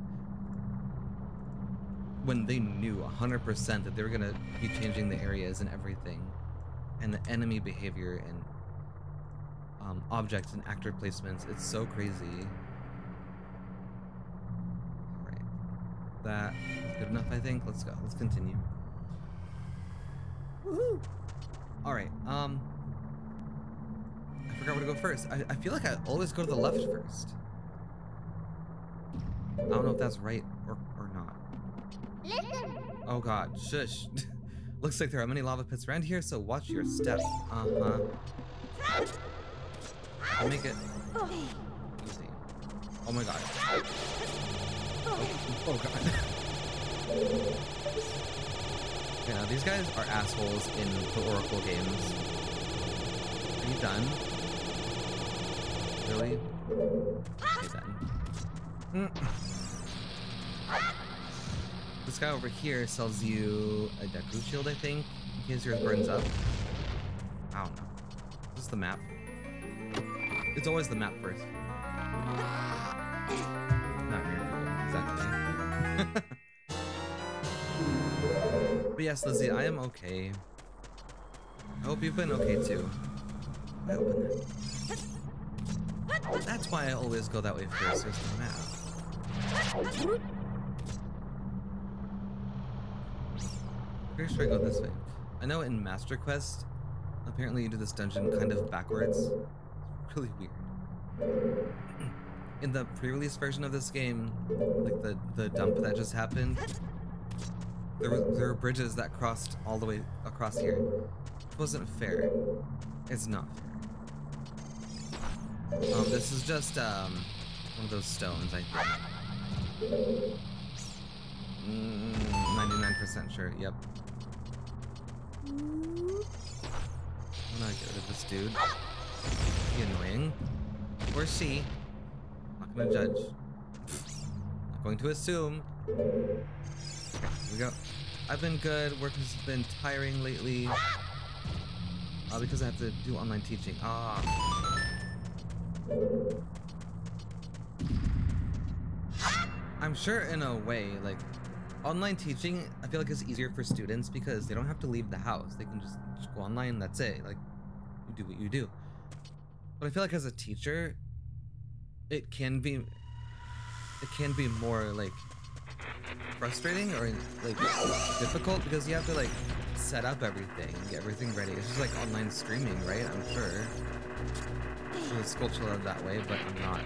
when they knew 100% that they were going to be changing the areas and everything and the enemy behavior and um, objects and actor placements it's so crazy. All right that is good enough i think. Let's go. Let's continue. Woohoo! all right um i forgot where to go first. I, I feel like i always go to the left first. I don't know if that's right or, or not.
Listen.
Oh god, shush. *laughs* Looks like there are many lava pits around here, so watch your step. Uh-huh. I'll make it easy. Oh my god. Oh, oh god. *laughs* yeah, these guys are assholes in the Oracle games. Are you done? Really? Okay. Mm. This guy over here sells you a Deku shield, I think, in case yours burns up. I don't know. Is this the map? It's always the map first. Not really, exactly. *laughs* but yes, Lizzie, I am okay. I hope you've been okay too. I open that. That's why I always go that way first. There's the map. Pretty sure I go this way. I know in Master Quest, apparently you do this dungeon kind of backwards. It's really weird. *clears throat* In the pre-release version of this game, like the, the dump that just happened, there were, there were bridges that crossed all the way across here. It wasn't fair. It's not fair. Um, this is just um, one of those stones, I think. 99% sure, yep. I'm gonna get rid of this dude. He annoying? Or C. Not gonna judge. Not going to assume. Here we go. I've been good. Work has been tiring lately. Uh, because I have to do online teaching. Ah. I'm sure in a way, like, online teaching, I feel like is easier for students because they don't have to leave the house. They can just, just go online, that's it. Like, you do what you do. But I feel like as a teacher, it can be, it can be more, like, frustrating or, like, difficult because you have to, like, set up everything, get everything ready. It's just like online streaming, right? I'm sure. So it's cultural that way, but I'm not.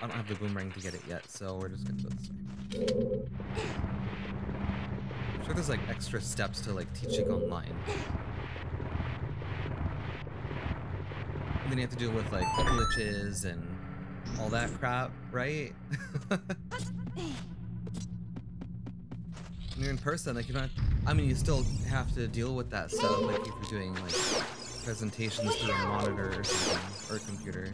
I don't have the boomerang to get it yet, so we're just gonna go this way. Sure there's like extra steps to like teaching online. And then you have to deal with like glitches and all that crap, right? *laughs* you're in person, like you don't. I mean, you still have to deal with that stuff, like if you're doing like presentations through a monitor or something or a computer.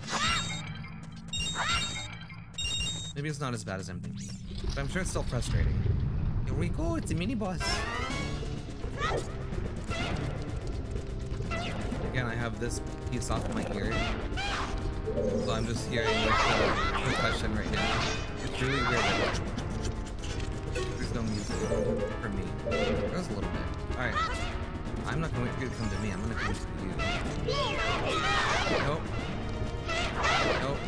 Maybe it's not as bad as I'm thinking, but I'm sure it's still frustrating. Here we go, it's a mini boss. Again, I have this piece off my ear, so I'm just hearing like the percussion right now. It's really weird There's no music for me. There's a little bit. Alright. I'm not gonna wait for you to come to me, I'm gonna come to you. Nope. Nope.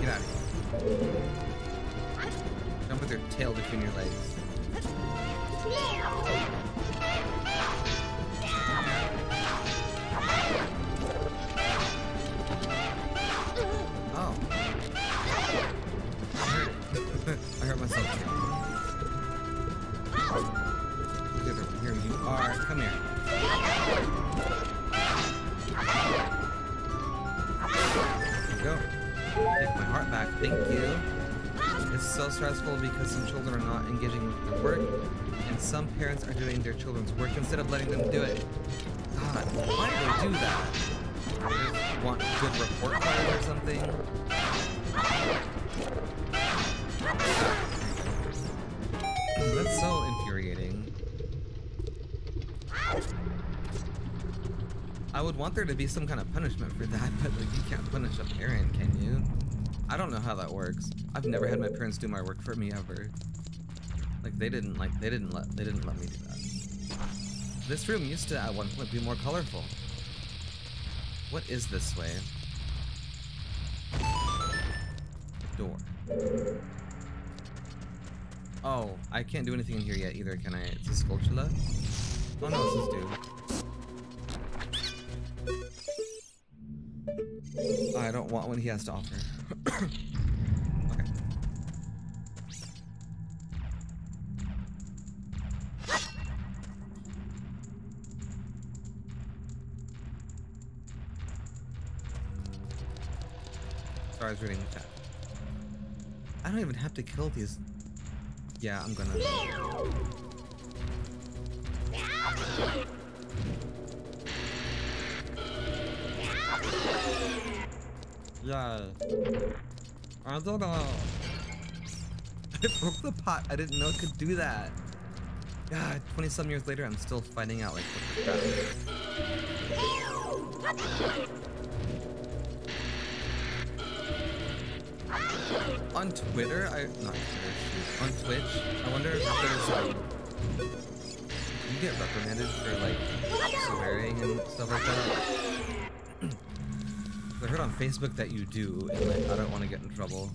Get out of here. Jump with your tail between your legs. Yeah. Some parents are doing their children's work instead of letting them do it. God, why do they do that? They want good report cards or something? That's so infuriating. I would want there to be some kind of punishment for that, but like you can't punish a parent, can you? I don't know how that works. I've never had my parents do my work for me ever. They didn't like they didn't let they didn't let me do that. This room used to at one point be more colorful. What is this way? Door. Oh, I can't do anything in here yet either, can I? It's a Skulltula? Oh no, this dude. I don't want what he has to offer. *coughs* I was reading the chat. I don't even have to kill these yeah, I'm gonna. Yeah. I don't know. *laughs* I broke the pot. I didn't know it could do that. God, 20 some years later, I'm still finding out like what the On Twitter, I not Twitter, on Twitch, I wonder if there's like you get reprimanded for like swearing and stuff like that. *clears throat* I heard on Facebook that you do, and like I don't want to get in trouble.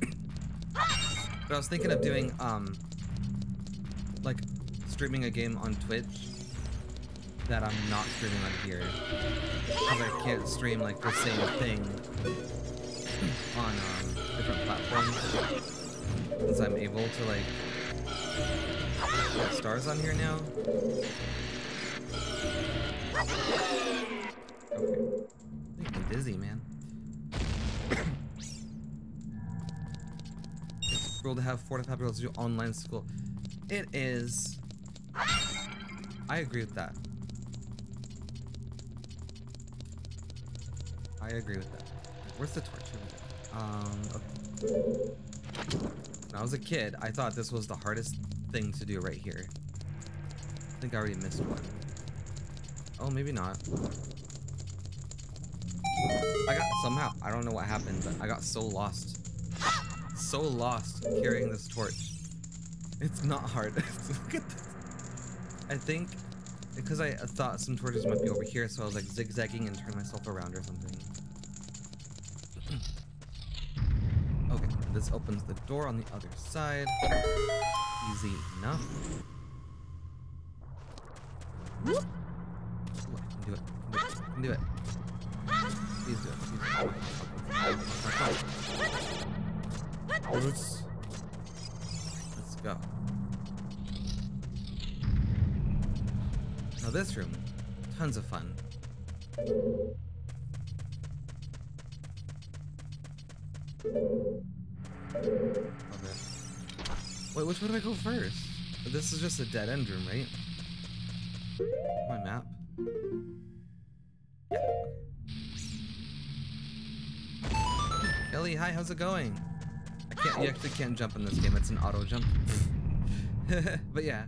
but I was thinking of doing um like streaming a game on Twitch that I'm not streaming on here. Because I can't stream like the same thing on um different platforms since I'm able to like put stars on here now. Okay. Make me dizzy, man. *coughs* it's cruel to have four to five year olds do online school. It is. I agree with that. I agree with that. Where's the torch? Um, okay. When I was a kid, I thought this was the hardest thing to do right here. I think I already missed one. Oh, maybe not. I got somehow, I don't know what happened, but I got so lost. So lost carrying this torch. It's not hard. *laughs* Look at this. I think because I thought some torches might be over here, so I was like zigzagging and turned myself around or something. okay, this opens the door on the other side. Easy enough. Ooh, I can do it. I can do it. Please do it. Please do it. Let's, let's go. Now this room, tons of fun. Love Wait, which one do I go first? This is just a dead end room, right? My map. Yeah. Kelly, hi, how's it going? I can't, you actually can't jump in this game, it's an auto jump. *laughs* but yeah.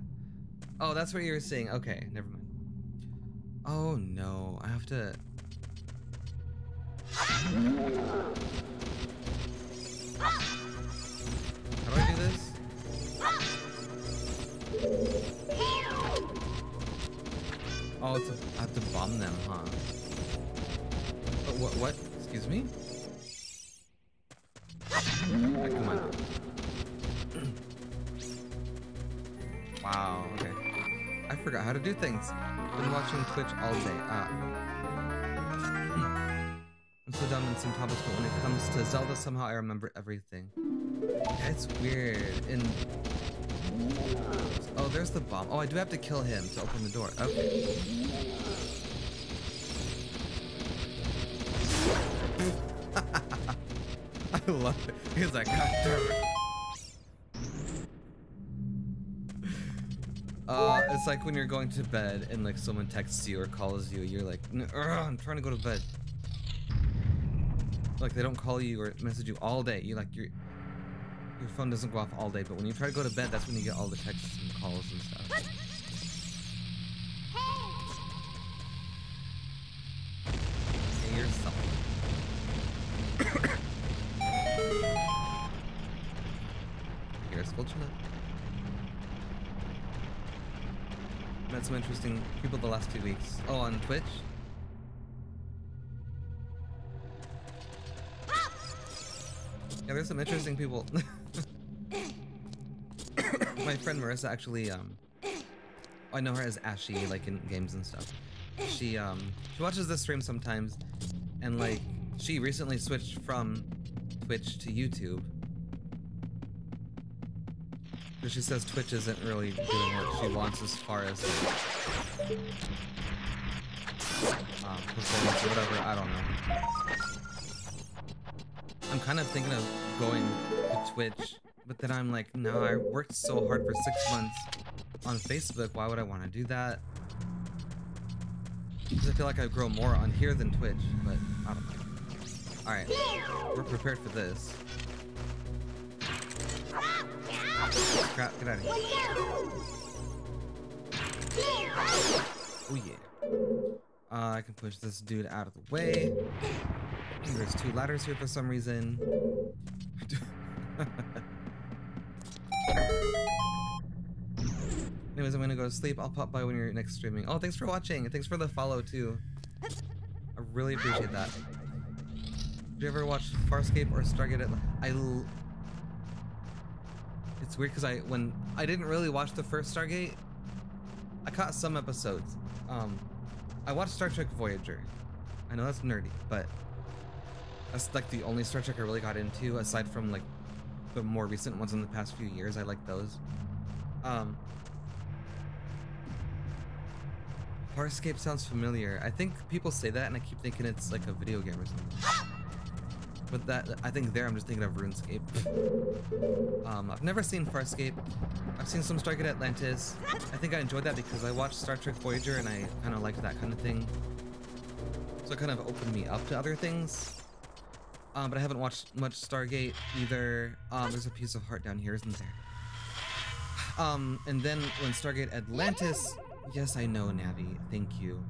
Oh, that's what you were saying. Okay, never mind. Oh no, I have to... Oh, it's a, I have to bomb them, huh? Oh, what, what? Excuse me? Right, come on. *clears throat* wow, okay. I forgot how to do things. Been watching Twitch all day. Ah. *clears throat* I'm so dumb some topics, but when it comes to Zelda, somehow I remember everything. It's weird. In oh, there's the bomb. Oh, I do have to kill him to open the door. Okay. *laughs* I love it. He's like, God. Uh, it's like when you're going to bed and like someone texts you or calls you, you're like, I'm trying to go to bed. Like they don't call you or message you all day. You like your your phone doesn't go off all day, but when you try to go to bed, that's when you get all the texts and calls and stuff. Hey yourself. *coughs* Here's Volchina. Met some interesting people the last few weeks. Oh, on Twitch? Ah! Yeah, there's some interesting people. *laughs* My friend Marissa actually, um, I know her as Ashy, like in games and stuff. She, um, she watches this stream sometimes, and like, she recently switched from Twitch to YouTube. Because she says Twitch isn't really doing what she wants as far as um, performance or whatever, I don't know. I'm kind of thinking of going to Twitch, but then I'm like, no, I worked so hard for six months on Facebook. Why would I want to do that? Because I feel like I grow more on here than Twitch, but I don't know. Alright, we're prepared for this. Crap, get out of here. Oh yeah. Uh, I can push this dude out of the way. There's two ladders here for some reason. *laughs* Anyways, I'm gonna go to sleep. I'll pop by when you're next streaming. Oh, thanks for watching. Thanks for the follow, too. I really appreciate that. Did you ever watch Farscape or Stargate? I... It's weird because I, when I didn't really watch the first Stargate, I caught some episodes. Um, I watched Star Trek Voyager. I know that's nerdy, but that's like the only Star Trek I really got into, aside from like the more recent ones in the past few years. I like those. Um, Farscape sounds familiar. I think people say that, and I keep thinking it's like a video game or something. But that, I think there I'm just thinking of RuneScape. Um, I've never seen Farscape. I've seen some Stargate Atlantis. I think I enjoyed that because I watched Star Trek Voyager and I kind of liked that kind of thing. So it kind of opened me up to other things. Um, but I haven't watched much Stargate either. Um, there's a piece of heart down here, isn't there? Um, and then when Stargate Atlantis, yes, I know, Navi, thank you.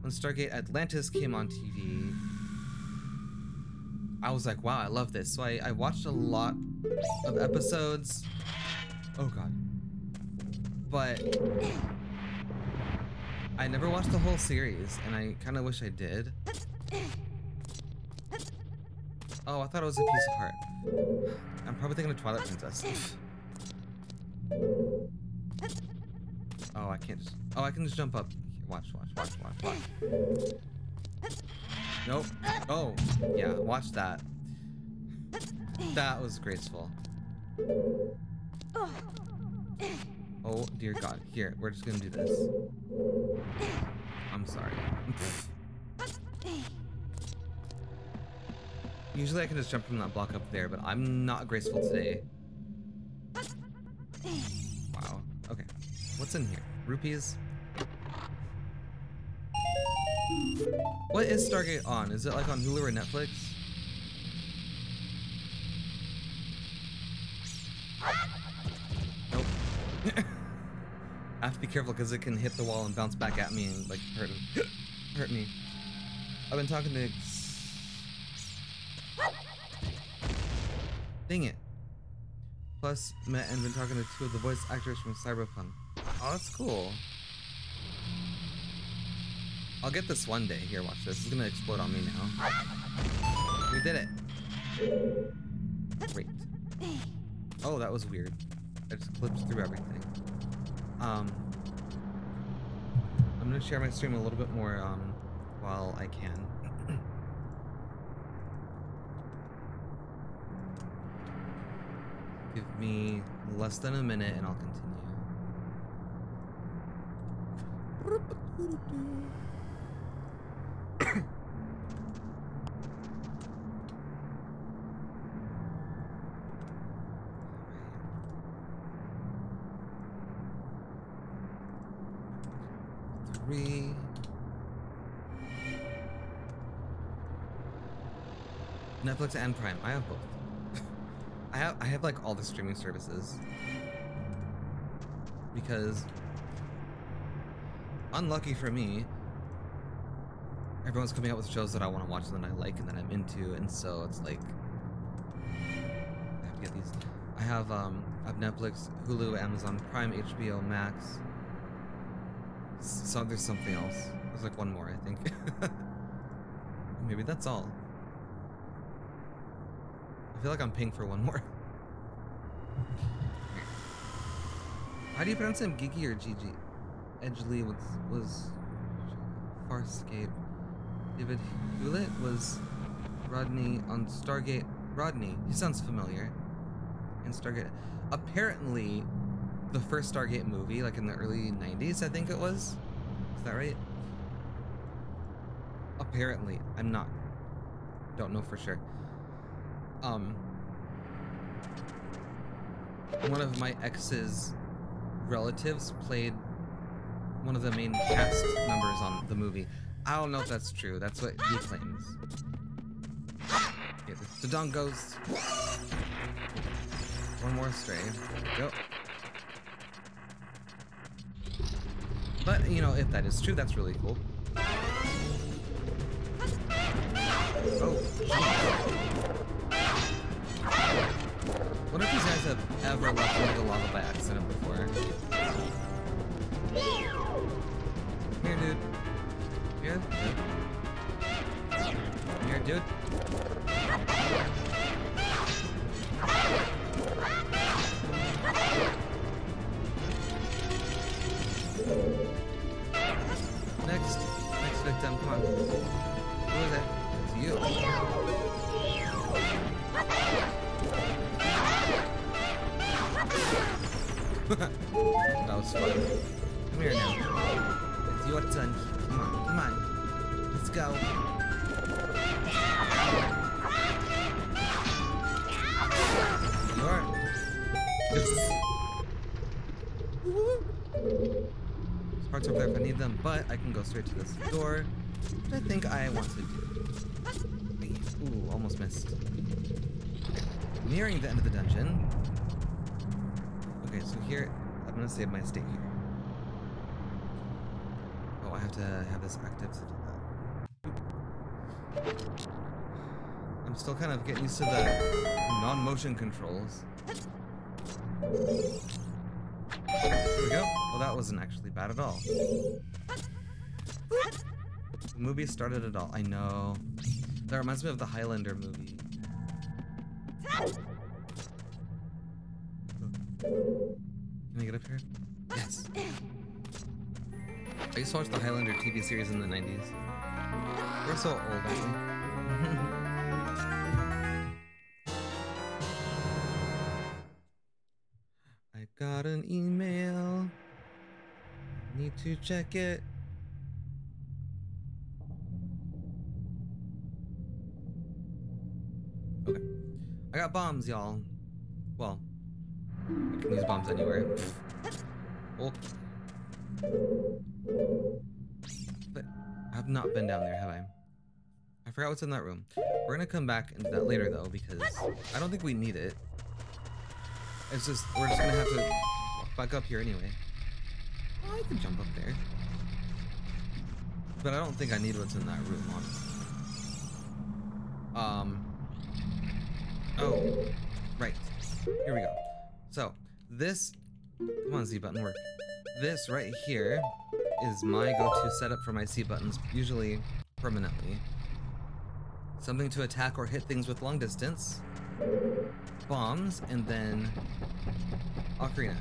When Stargate Atlantis came on TV, I was like, wow, I love this. So I, I watched a lot of episodes. Oh god. But I never watched the whole series, and I kind of wish I did. Oh, I thought it was a piece of heart. I'm probably thinking of Twilight Princess. oh, I can't just... Oh, I can just jump up. Watch, watch, watch, watch, watch. Nope. Oh, yeah, watch that. That was graceful. Oh, dear God. Here, we're just gonna do this. I'm sorry. *laughs* Usually I can just jump from that block up there, but I'm not graceful today. Wow. Okay. What's in here? Rupees? What is Stargate on? Is it like on Hulu or Netflix? Nope. *laughs* I have to be careful because it can hit the wall and bounce back at me and like hurt *gasps* hurt me. I've been talking to Dang it. Plus, met and been talking to two of the voice actors from Cyberpunk. Oh, that's cool. I'll get this one day. Here, watch this. It's gonna explode on me now. We did it. Great. Oh, that was weird. I just clipped through everything. Um, I'm gonna share my stream a little bit more um, while I can. Give me less than a minute and I'll continue. Three. Netflix and Prime. I have both. I have I have like all the streaming services because unlucky for me, everyone's coming out with shows that I want to watch and that I like and that I'm into, and so it's like I have to get these. I have um I have Netflix, Hulu, Amazon Prime, HBO Max. So there's something else. There's like one more, I think. *laughs* Maybe that's all. I feel like I'm paying for one more. How do you pronounce him? Gigi or Gigi? Edgley was was Farscape. David Hewlett was Rodney on Stargate. Rodney, he sounds familiar. In Stargate, apparently, the first Stargate movie, like in the early '90s, I think it was. Is that right? Apparently, I'm not. Don't know for sure. Um, one of my ex's relatives played one of the main cast members on the movie. I don't know if that's true. That's what he claims. Okay, the Dawn Ghost. One more stray. Go. But, you know, if that is true, that's really cool. Oh. What if these guys have ever left into the lava by accident before? Here, dude. Here. Here, dude. Go straight to this door, which I think I want to do. Ooh, almost missed. Nearing the end of the dungeon. Okay, so here, I'm gonna save my state here. Oh, I have to have this active to do that. I'm still kind of getting used to the non-motion controls. Here we go. Well, that wasn't actually bad at all. The movie started it all. I know. That reminds me of the Highlander movie. Can I get up here? Yes. I used to watch the Highlander TV series in the 90s. We're so old, aren't? *laughs* I got an email. Need to check it. Okay. I got bombs, y'all. Well, I can use bombs anywhere. Well, but I have not been down there, have I? I forgot what's in that room. We're gonna come back into that later though, because I don't think we need it. It's just, we're just gonna have to walk back up here anyway. Oh, I can jump up there. But I don't think I need what's in that room, honestly. Um. Oh, right. Here we go. So, this, come on Z button, work. This right here is my go-to setup for my C buttons, usually permanently. Something to attack or hit things with long distance. Bombs, and then Ocarina.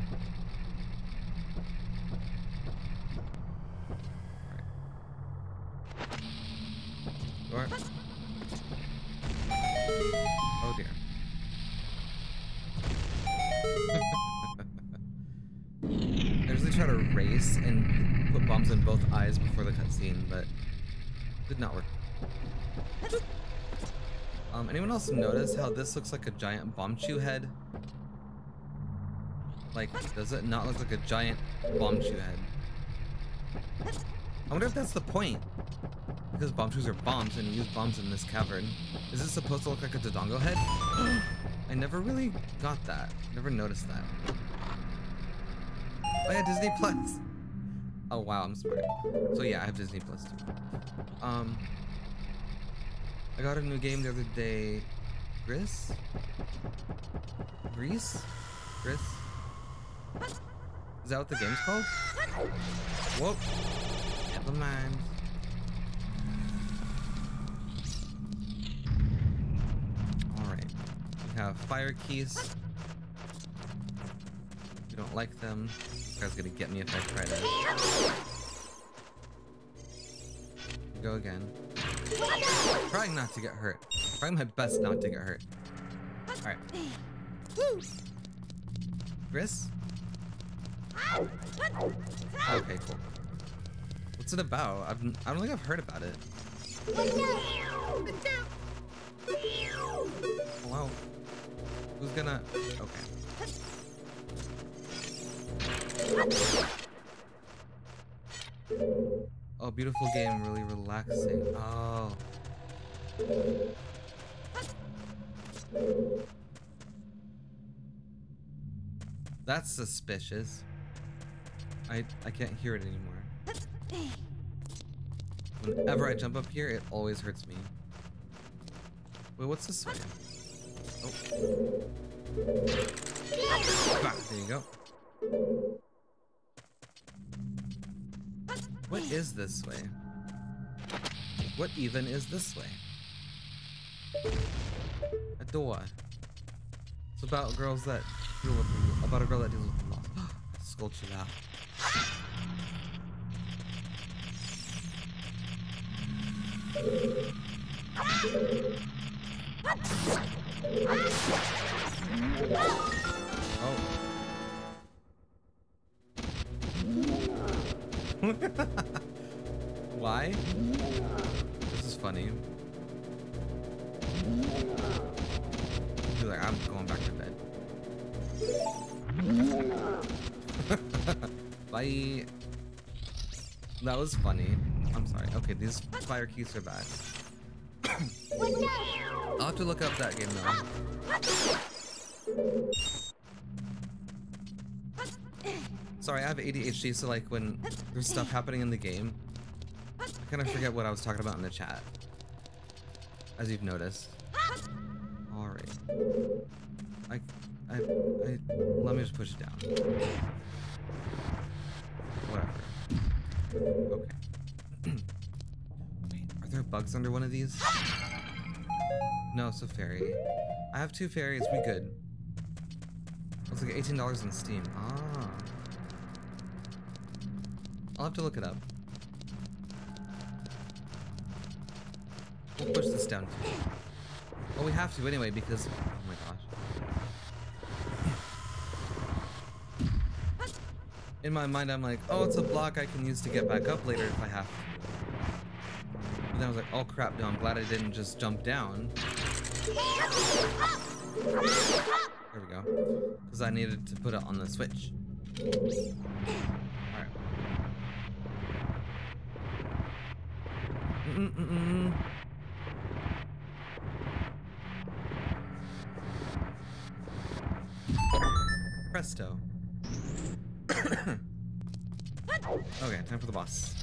Eyes before the cutscene, but did not work. Um, anyone else notice how this looks like a giant Bombchu head? Like, does it not look like a giant Bombchu head? I wonder if that's the point. Because Bombchus are bombs and you use bombs in this cavern. Is this supposed to look like a Dodongo head? *gasps* I never really got that. Never noticed that. Oh yeah, Disney Plus. Oh wow, I'm smart. So yeah, I have Disney Plus too. Um, I got a new game the other day. Gris? Grease? Gris? Is that what the game's called? Whoop. Never mind. Alright. We have fire keys. We don't like them. Guy's gonna get me if I try to. Go again. Trying not to get hurt. Trying my best not to get hurt. Alright. Chris? Okay, cool. What's it about? I've, I don't think I've heard about it. Oh, Hello? Who's gonna... Okay. Oh, beautiful game, really relaxing. Oh. That's suspicious. I I can't hear it anymore. Whenever I jump up here, it always hurts me. Wait, what's this? Oh. Ah, there you go. What is this way? What even is this way? A door. It's about girls that deal with about a girl that deals with loss. *gasps* Sculpture out. Oh. *laughs* Why? This is funny. He's like, I'm going back to bed. *laughs* Bye. That was funny. I'm sorry. Okay, these fire keys are bad. I'll have to look up that game though. Sorry, I have ADHD, so like when there's stuff happening in the game, I kind of forget what I was talking about in the chat. As you've noticed. Alright. I, I, I, let me just push it down. Whatever. Okay. Wait, *clears throat* are there bugs under one of these? No, so fairy. I have two fairies, we good. Looks like $18 in Steam. Ah. I'll have to look it up. We'll push this down. Well, we have to anyway because... Oh my gosh. In my mind, I'm like, oh, it's a block I can use to get back up later if I have to. Then I was like, oh crap, no, I'm glad I didn't just jump down. There we go. Because I needed to put it on the switch. Alright. Presto. *coughs* okay, time for the boss.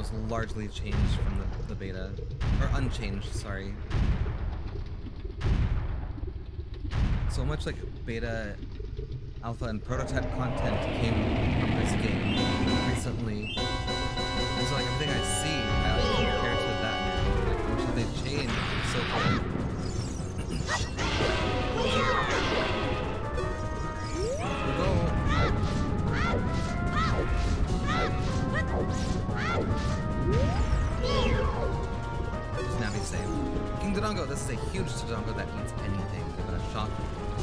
Was largely changed from the, the beta. Or unchanged, sorry. So much like beta, alpha, and prototype content came from this game recently. And so like everything I see, I like compare to that now. Like how much they changed. It's so cool. King Dodongo, this is a huge Dodongo that eats anything. Give it a shot.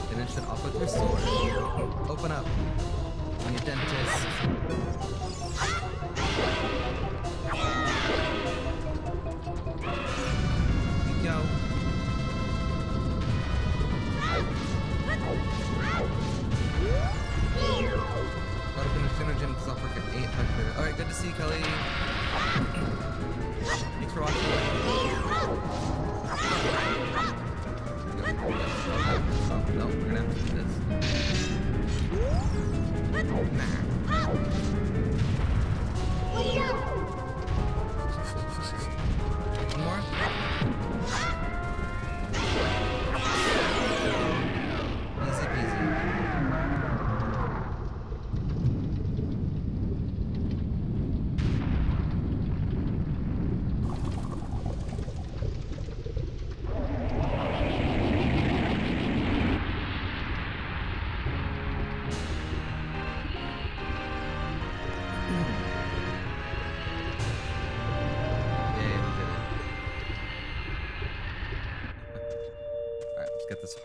Finish it off with your sword. Open up. I'm your dentist.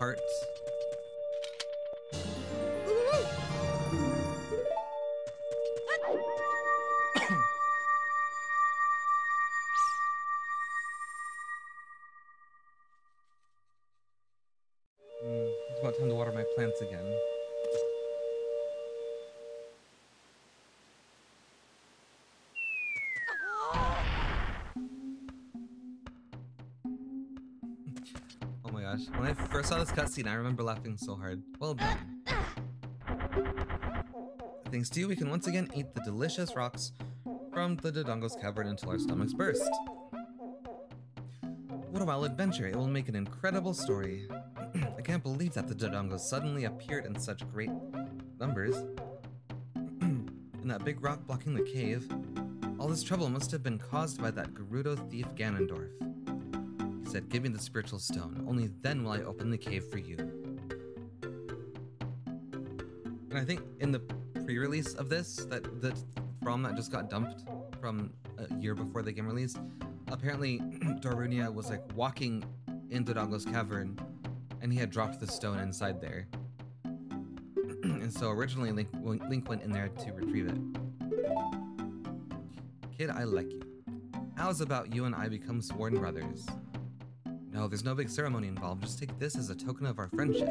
Let's first saw this cutscene, I remember laughing so hard. Well done. Thanks to you, we can once again eat the delicious rocks from the Dodongo's cavern until our stomachs burst. What a wild adventure. It will make an incredible story. *clears throat* I can't believe that the Dodongos suddenly appeared in such great numbers. *clears throat* in that big rock blocking the cave. All this trouble must have been caused by that Gerudo thief Ganondorf. Said, Give me the spiritual stone. Only then will I open the cave for you. And I think in the pre-release of this, that the ROM that just got dumped from a year before the game released, apparently *clears throat* Darunia was like walking in Dodongo's cavern and he had dropped the stone inside there. *clears throat* and so originally Link, Link went in there to retrieve it. Kid, I like you. How's about you and I become sworn brothers? No, there's no big ceremony involved. Just take this as a token of our friendship.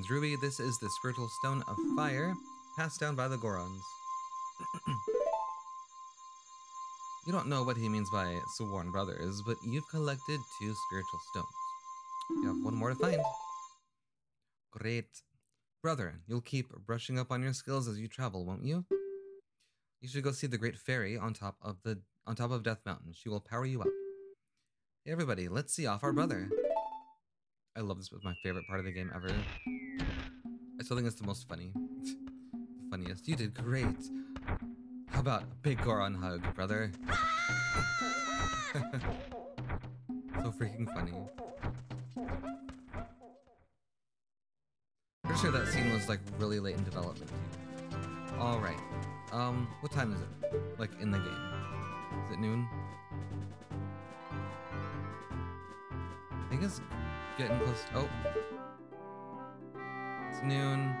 Goron's Ruby. This is the spiritual stone of fire passed down by the Gorons. *clears throat* you don't know what he means by sworn brothers, but you've collected two spiritual stones. You have one more to find. Great. Brother, you'll keep brushing up on your skills as you travel, won't you? You should go see the great fairy on top of the on top of Death Mountain. She will power you up. Hey everybody, let's see off our brother. I love this was my favorite part of the game ever. I think it's the most funny. *laughs* funniest. You did great. How about a big Goron hug, brother? *laughs* so freaking funny. Pretty sure that scene was like really late in development. Alright. Um, what time is it? Like in the game? Is it noon? I think it's getting close. Oh. It's noon.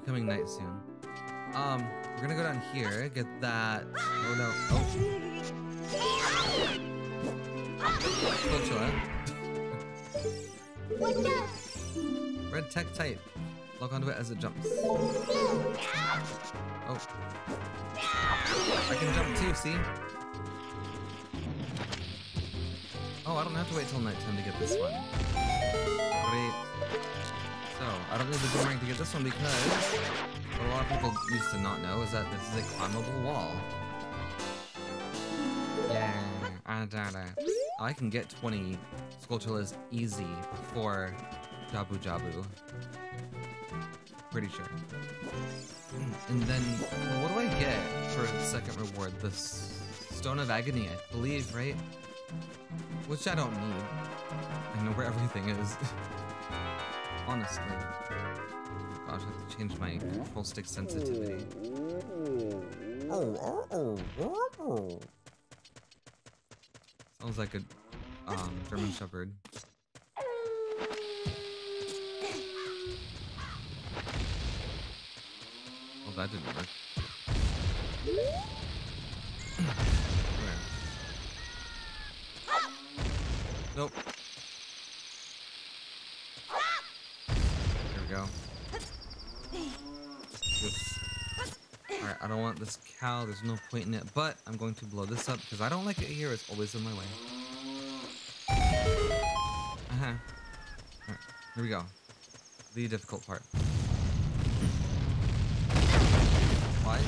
Becoming night soon. Um, we're gonna go down here, get that. Oh no. Oh. Spatula. Red Tektite. Lock onto it as it jumps. Oh. I can jump too, see? Oh, I don't have to wait till nighttime to get this one. Great. So, I don't need the boomerang to get this one because what a lot of people used to not know is that this is a climbable wall. Yeah, I doubt it. I can get 20 Skulltulas easy before Jabu Jabu. Pretty sure. Hmm, and then, well, what do I get for the second reward? The Stone of Agony, I believe, right? Which I don't need. I know where everything is. *laughs* Honestly. Gosh, I have to change my control stick sensitivity. Sounds like a um, German Shepherd. Well, that didn't work. Where? Nope. There we go. Alright, I don't want this cow. There's no point in it. But I'm going to blow this up because I don't like it here. It's always in my way. Uh-huh. Alright, here we go. The difficult part. Why?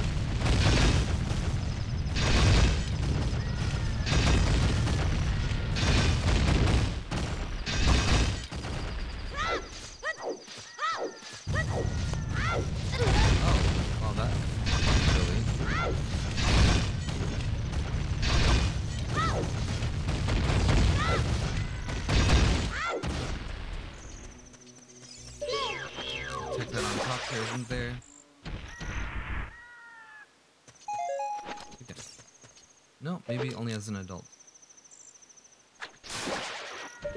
As an adult.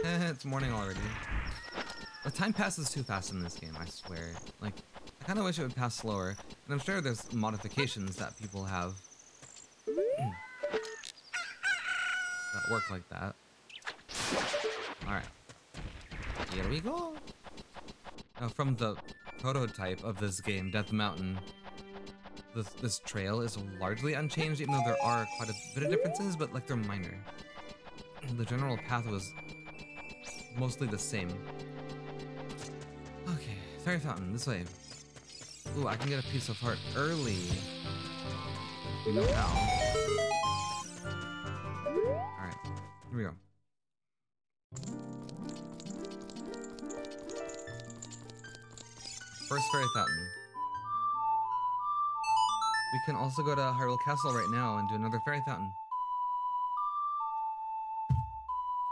Eh, it's morning already. The time passes too fast in this game, I swear. Like, I kind of wish it would pass slower. And I'm sure there's modifications that people have *clears throat* that work like that. Alright. Here we go. Now, from the prototype of this game, Death Mountain, this, this trail is largely unchanged, even though there are quite a bit of differences, but like they're minor. *clears throat* The general path was mostly the same. Okay, Fairy Fountain, this way. Ooh, I can get a piece of heart early. You know how. Alright, here we go. First Fairy Fountain. Can also go to Hyrule Castle right now and do another fairy fountain.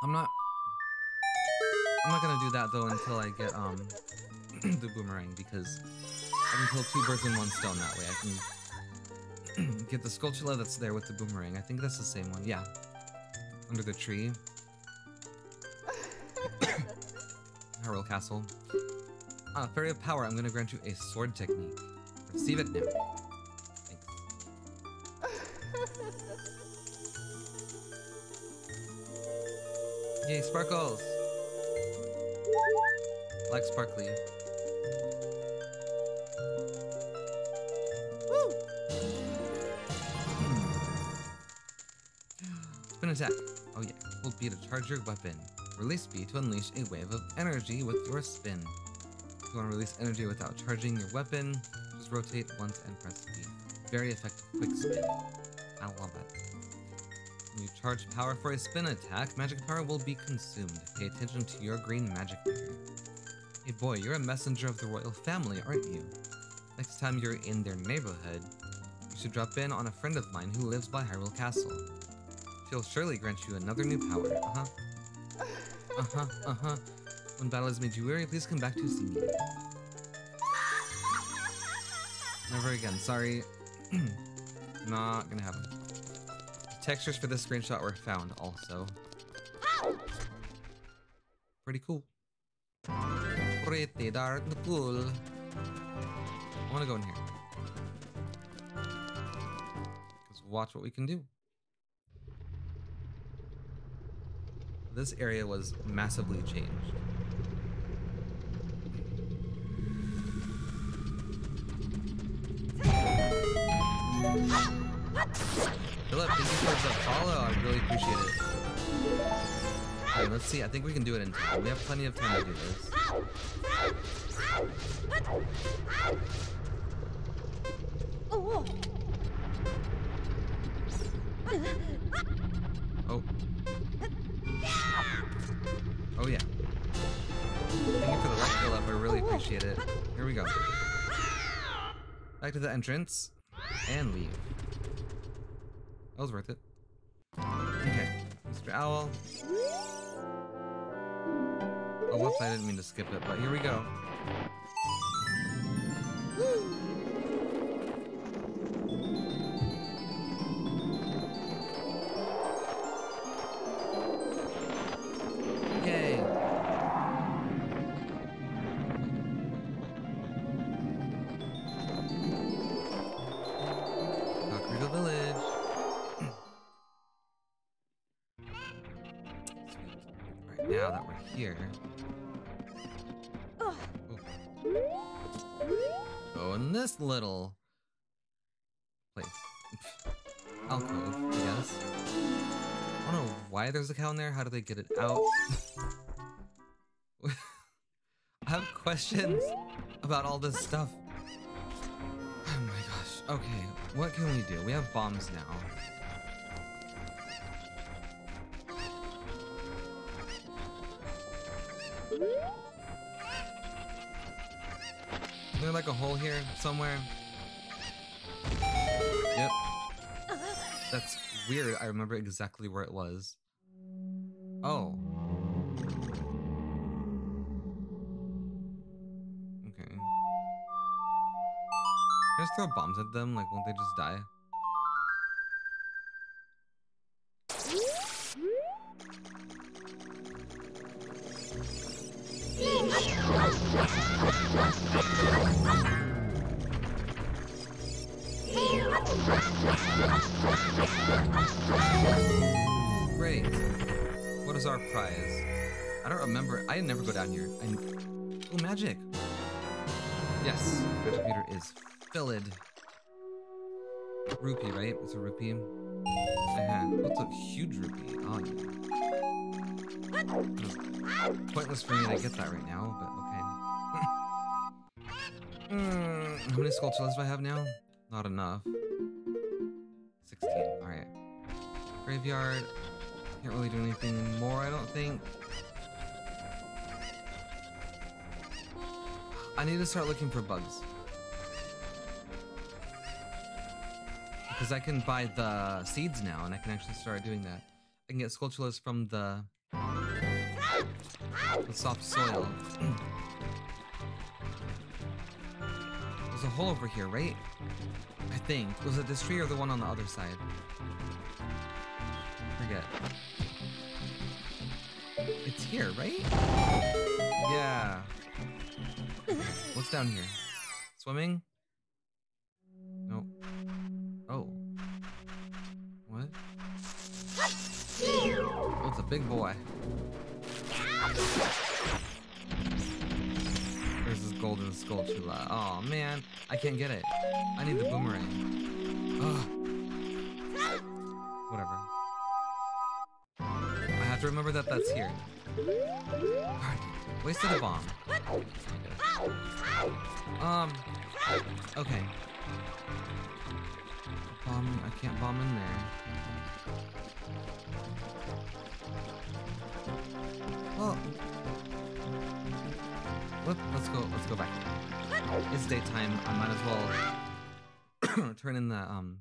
I'm not I'm not gonna do that though until I get um *clears throat* the boomerang because I can kill two birds in one stone that way. I can *clears throat* get the Skulltula that's there with the boomerang. I think that's the same one. Yeah. Under the tree. *coughs* Hyrule Castle. Uh, Fairy of Power, I'm gonna grant you a sword technique. Receive it now. *laughs* Yay, sparkles! Like sparkly. Woo! Hmm. Spin attack. Oh yeah. Hold B to charge your weapon. Release B to unleash a wave of energy with your spin. If you want to release energy without charging your weapon, just rotate once and press B. Very effective quick spin. I love it. When you charge power for a spin attack, magic power will be consumed. Pay attention to your green magic meter. Hey boy, you're a messenger of the royal family, aren't you? Next time you're in their neighborhood, you should drop in on a friend of mine who lives by Hyrule Castle. She'll surely grant you another new power. Uh-huh. Uh-huh, uh-huh. When battle has made you weary, please come back to see me. Never again, sorry. *clears throat* Not gonna happen. Textures for this screenshot were found also. Pretty cool. Pretty darn cool. I wanna go in here. Let's watch what we can do. This area was massively changed. Philip, thank you for the follow. I really appreciate it. Alright, let's see. I think we can do it in time. We have plenty of time to do this. Oh. Oh yeah. Thank you for the like, Philip. I really appreciate it. Here we go. Back to the entrance. And leave. That was worth it. Okay. Mr. Owl. Oh, whoops, I didn't mean to skip it, but here we go. Why there's a cow in there. How do they get it out? *laughs* I have questions about all this stuff. Oh my gosh. Okay, what can we do? We have bombs now. Is there like a hole here somewhere? Yep. That's weird. I remember exactly where it was. Oh. Okay. Can I just throw bombs at them? Like, won't they just die? Rupee, right? It's a rupee. Uh-huh. That's a huge rupee. Oh, yeah. Pointless for me to get that right now, but okay. *laughs* mm, how many Skulltulas do I have now? Not enough. 16. Alright. Graveyard. Can't really do anything more, I don't think. I need to start looking for bugs. Because I can buy the seeds now, and I can actually start doing that. I can get Skulltulas from the, the soft soil. *clears throat* There's a hole over here, right? I think. Was it this tree or the one on the other side? Forget. It's here, right? Yeah. What's down here? Swimming? Big boy. There's this golden skulltula. Oh man, I can't get it. I need the boomerang. Ugh. Whatever. I have to remember that that's here. It. Wasted a bomb. Um. Okay. Bomb. I can't bomb in there. Let, let's go. Let's go back. It's daytime. I might as well *coughs* turn in the um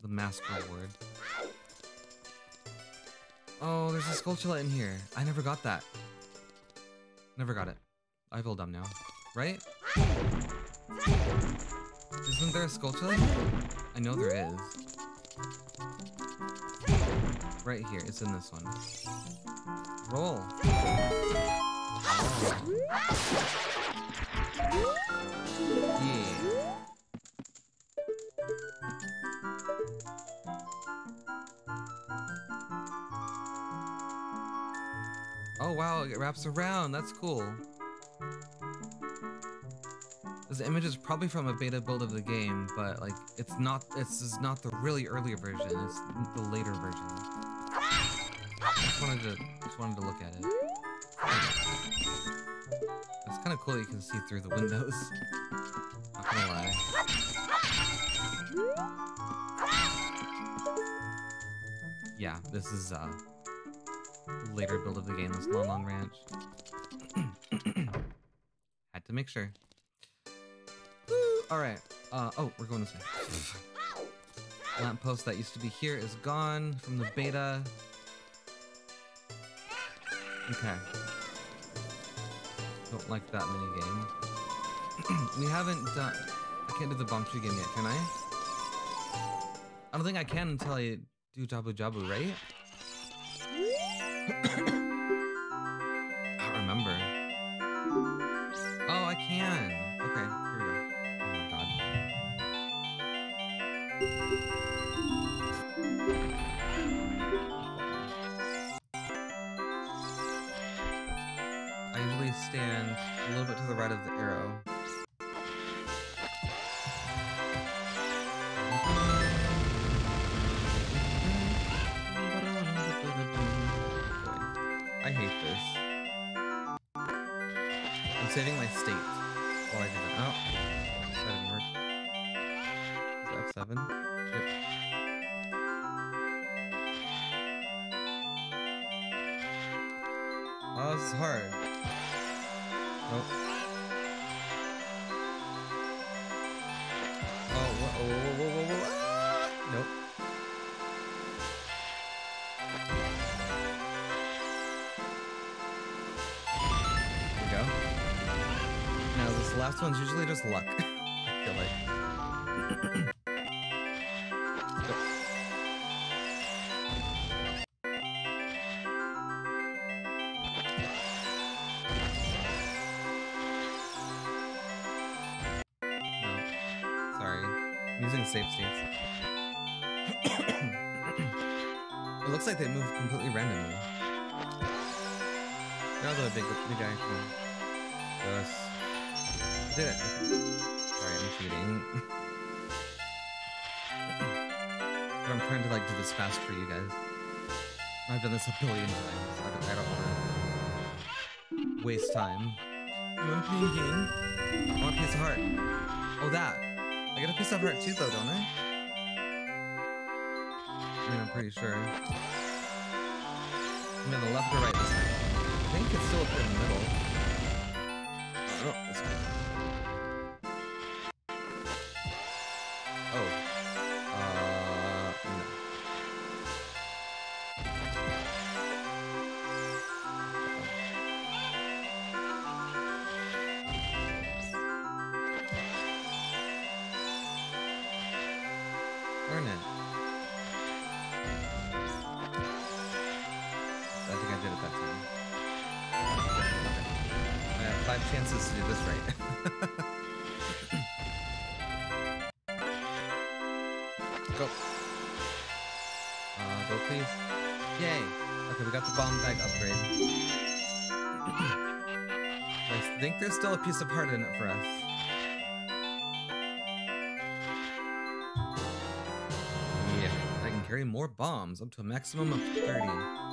the mask reward. Oh, there's a Skulltula in here. I never got that. Never got it. I feel dumb now. Right? Isn't there a Skulltula? I know there is. Right here. It's in this one. Roll. Oh wow, it wraps around. That's cool. This image is probably from a beta build of the game, but like it's not. It's is not the really earlier version. It's the later version. I just wanted to just wanted to look at it. It's kind of cool you can see through the windows. *laughs* Not gonna lie. Yeah, this is uh later build of the game, this Lon Lon Ranch. *coughs* Had to make sure. Alright. Uh, oh, we're going this way. *coughs* Lamppost that used to be here is gone from the beta. Okay. Don't like that mini game. *clears throat* we haven't done. I can't do the bomb tree game yet, can I? I don't think I can until I do Jabu Jabu, right? *clears throat* a little bit to the right of the arrow. I hate this. I'm saving my state while I do that. Oh, that didn't work. Is F7? Yep. Oh, this is hard. One's usually just luck. *laughs* This a billion times. I don't, I don't want to waste time. You want to play a game? I want a piece of heart. Oh, that. I get a piece of heart too, though, don't I? I mean, I'm pretty sure. I'm in the left or right this time. I think it's still up in the middle. Oh, that's good. There's still a piece of heart in it for us. Yeah, I can carry more bombs, up to a maximum of 30.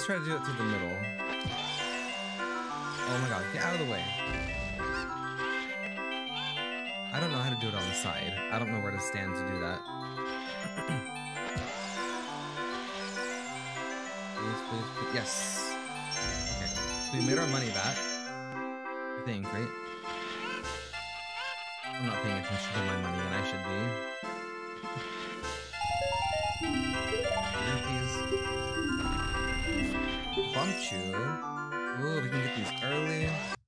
Always try to do it through the middle. Oh my god, get out of the way. I don't know how to do it on the side. I don't know where to stand to do that. *clears throat* please, please, please. Yes. Okay. So we made our money back. I think, right? I'm not paying attention to my money, and I should be. Bump. Ooh, we can get these early.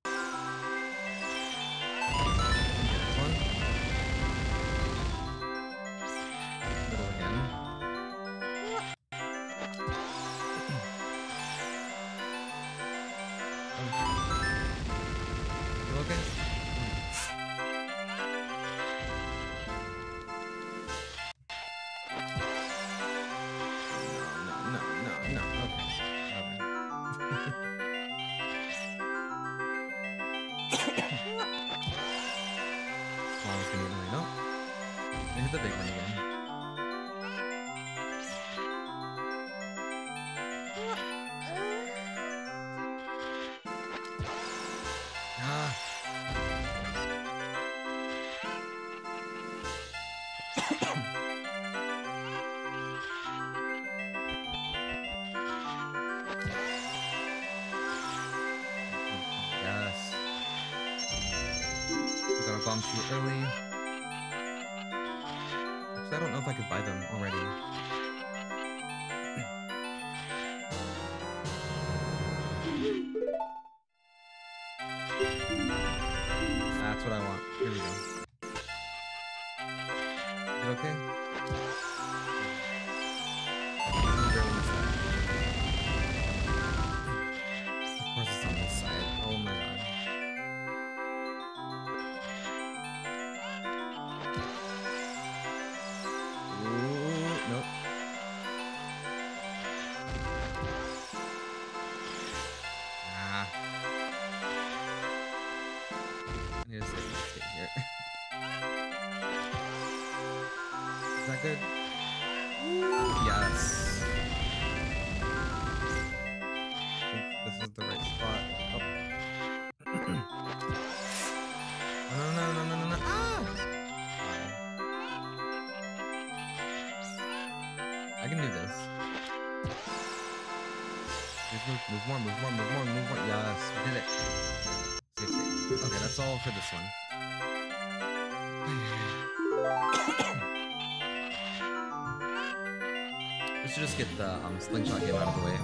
Okay, for this one. *coughs* we should just get the um, slingshot game out of the way.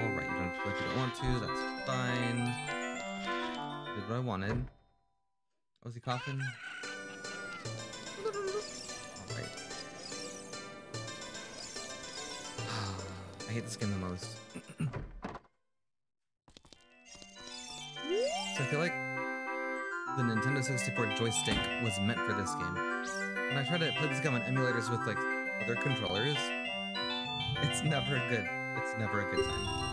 Alright, you don't go if you don't want to, that's fine. Did what I wanted. Was he coughing? Alright. *sighs* I hate this game the most. Joystick was meant for this game. When I try to play this game on emulators with like other controllers, it's never a good. It's never a good time.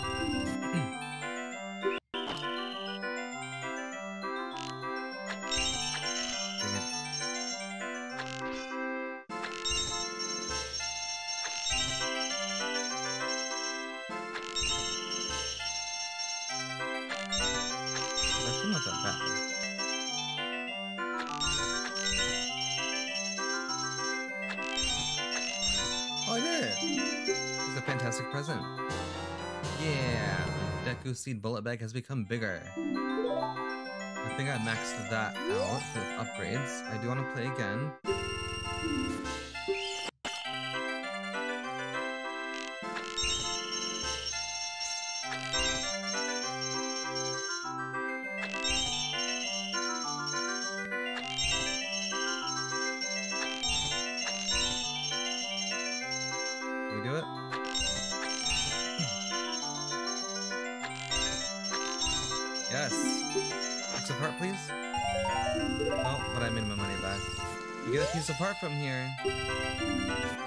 Fantastic present. Yeah, Deku Seed Bullet Bag has become bigger. I think I maxed that out with upgrades. I do want to play again. Heart from here.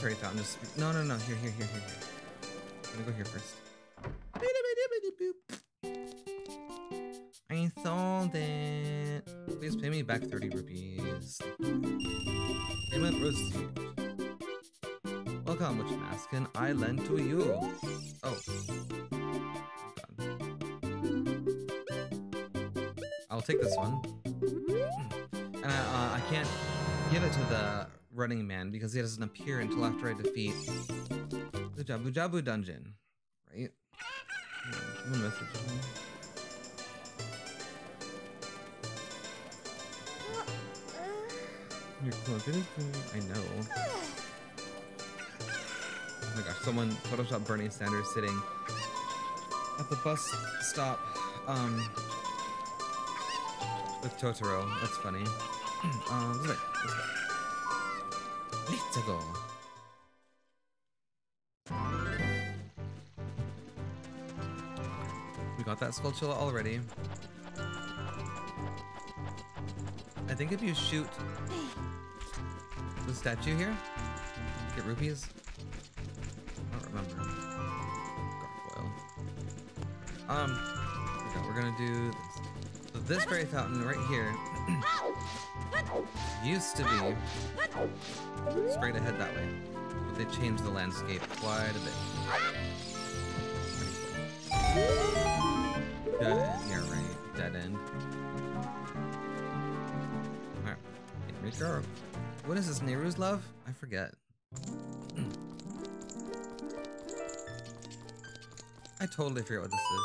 Fairy fountain. Just no, no, no. Here, here, here, here. I'm gonna go here first. I sold it. Please pay me back 30 rupees. Payment received. Welcome, Witch Mask, and I lend to you. Oh. God. I'll take this one. Running man because he doesn't appear until after I defeat the Jabu Jabu dungeon. Right? You're. I know. Oh my gosh, someone photoshopped Bernie Sanders sitting at the bus stop um, with Totoro. That's funny. *clears throat* um. Let's go. We got that Skulltula already. I think if you shoot the statue here, get rupees. I don't remember. Gargoyle. Um, okay, we're gonna do this. So this fairy fountain right here *coughs* used to be straight ahead that way, but they changed the landscape quite a bit. Dead end, yeah, right. Dead end. Alright. Here we go. What is this, Nayru's love? I forget. I totally forget what this is.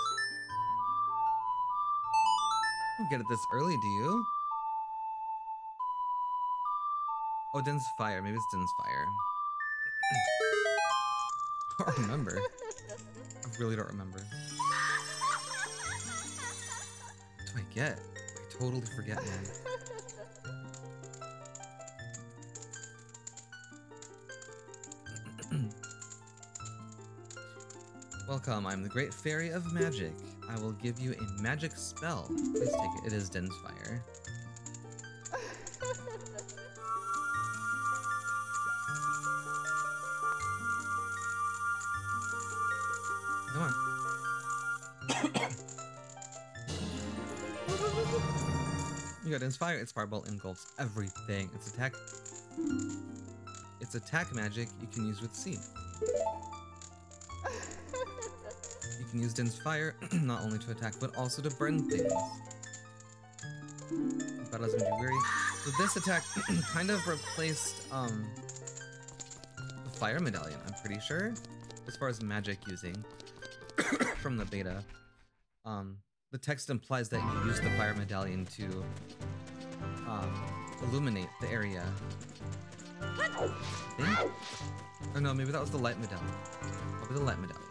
I don't get it this early, do you? Oh, Din's fire. Maybe it's Din's fire. I don't remember. I really don't remember. What do I get? I totally forget, man. *clears throat* Welcome, I'm the Great Fairy of Magic. I will give you a magic spell. Please take it. It is Din's Fire. Fire, its fireball engulfs everything. Its attack Its attack magic you can use with Seed. *laughs* You can use Din's Fire *clears throat* not only to attack, but also to burn things. Battles Weary. So this attack *clears throat* kind of replaced um, the Fire Medallion, I'm pretty sure, as far as magic using *clears throat* from the beta. Um, the text implies that you use the Fire Medallion to um, illuminate the area. I Or no, maybe that was the Light Medallion. Probably the Light Medallion.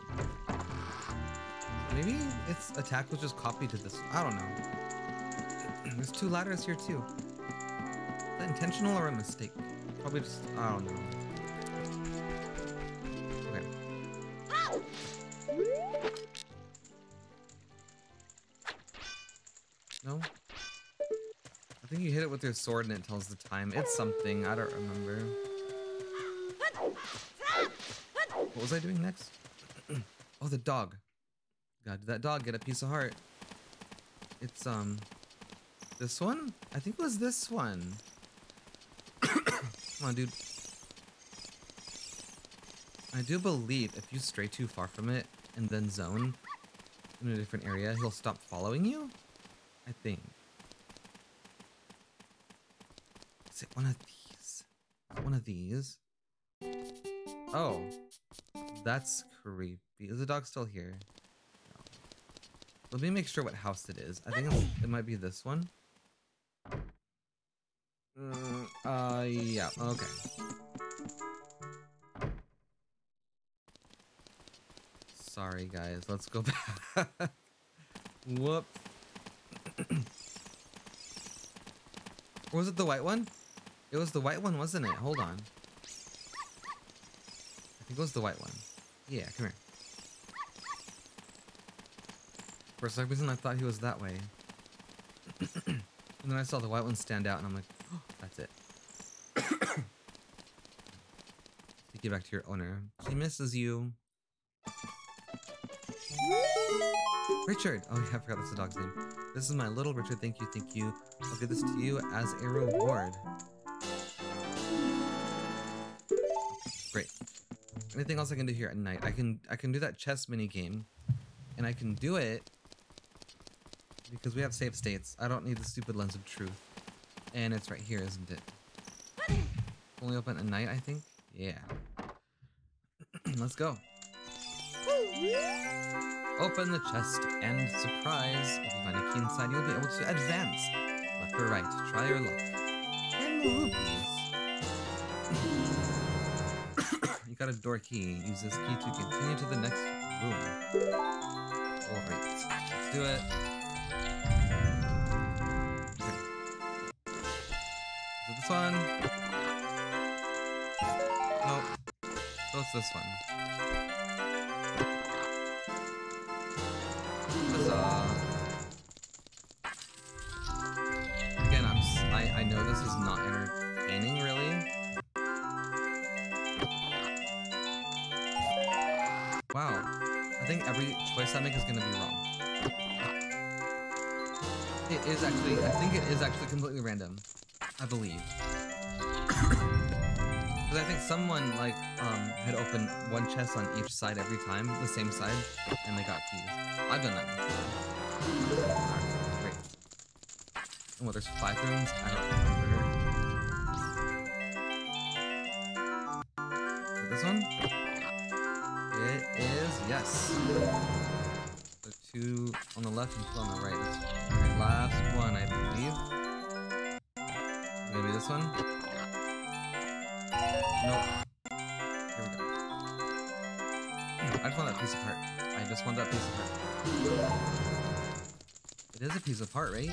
Maybe its attack was just copied to this. I don't know. *clears throat* There's two ladders here too. Is that intentional or a mistake? Probably just, I don't know. Your sword and it tells the time. It's something, I don't remember. What was I doing next? *clears throat* oh, the dog. God, did that dog get a piece of heart? It's, um, this one? I think it was this one. *coughs* Come on, dude. I do believe if you stray too far from it and then zone in a different area, he'll stop following you? I think. Is it one of these? One of these? Oh. That's creepy. Is the dog still here? Let me make sure what house it is. I think it might be this one. Mm, uh, yeah, okay. Sorry, guys. Let's go *laughs* back. Whoop. *clears throat* was it the white one? It was the white one, wasn't it? Hold on. I think it was the white one. Yeah, come here. For some reason, I thought he was that way. *clears throat* and then I saw the white one stand out, and I'm like, oh, that's it. *coughs* Take it back to your owner. She misses you. Richard! Oh yeah, I forgot that's the dog's name. This is my little Richard. Thank you, thank you. I'll give this to you as a reward. Anything else I can do here at night? I can I can do that chess mini game, and I can do it because we have save states. I don't need the stupid lens of truth. And it's right here, isn't it? Only open at night, I think? Yeah. *clears throat* Let's go. Open the chest and surprise. If you find a key inside, you'll be able to advance. Left or right, try your luck. And movies. You got a door key. Use this key to continue to the next room. Alright, let's do it. this one? Nope. So it's this one. It is actually, I think it is actually completely random. I believe. *coughs* Because I think someone, like, um, had opened one chest on each side every time, the same side, and they got keys. I've done that before. Great. And what, there's five rooms? I don't remember. Is this one? It is, yes. The two on the left and two on the right. Last one, I believe. Maybe this one? Nope. Here we go. I just want that piece of heart. I just want that piece of heart. It is a piece of heart, right?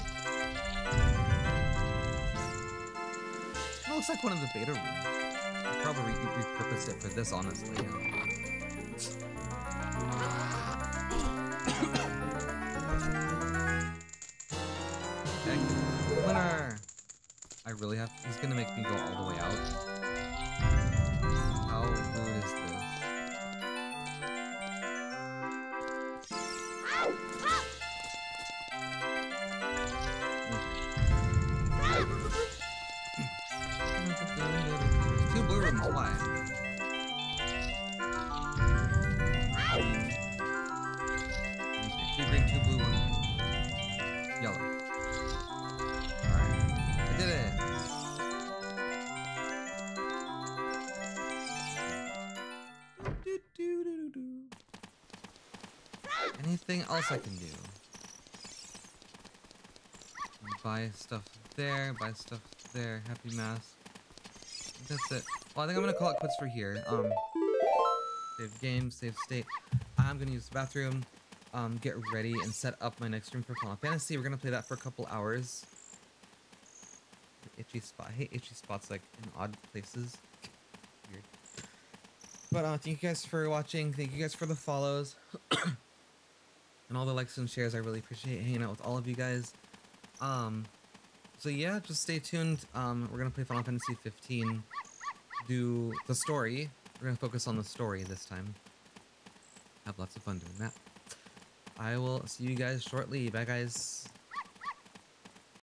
It looks like one of the beta rooms. I'll probably repurpose it for this, honestly. Else I can do? Buy stuff there, buy stuff there. Happy Mask. That's it. Well, I think I'm gonna call it quits for here. Um, save game, save state. I'm gonna use the bathroom, um, get ready, and set up my next room for Final Fantasy. We're gonna play that for a couple hours. Itchy spot. I hate itchy spots like in odd places. Weird. But uh, thank you guys for watching. Thank you guys for the follows. And all the likes and shares. I really appreciate hanging out with all of you guys. Um, so yeah, just stay tuned. Um, we're gonna play Final Fantasy 15. Do the story. We're gonna focus on the story this time. Have lots of fun doing that. I will see you guys shortly. Bye, guys.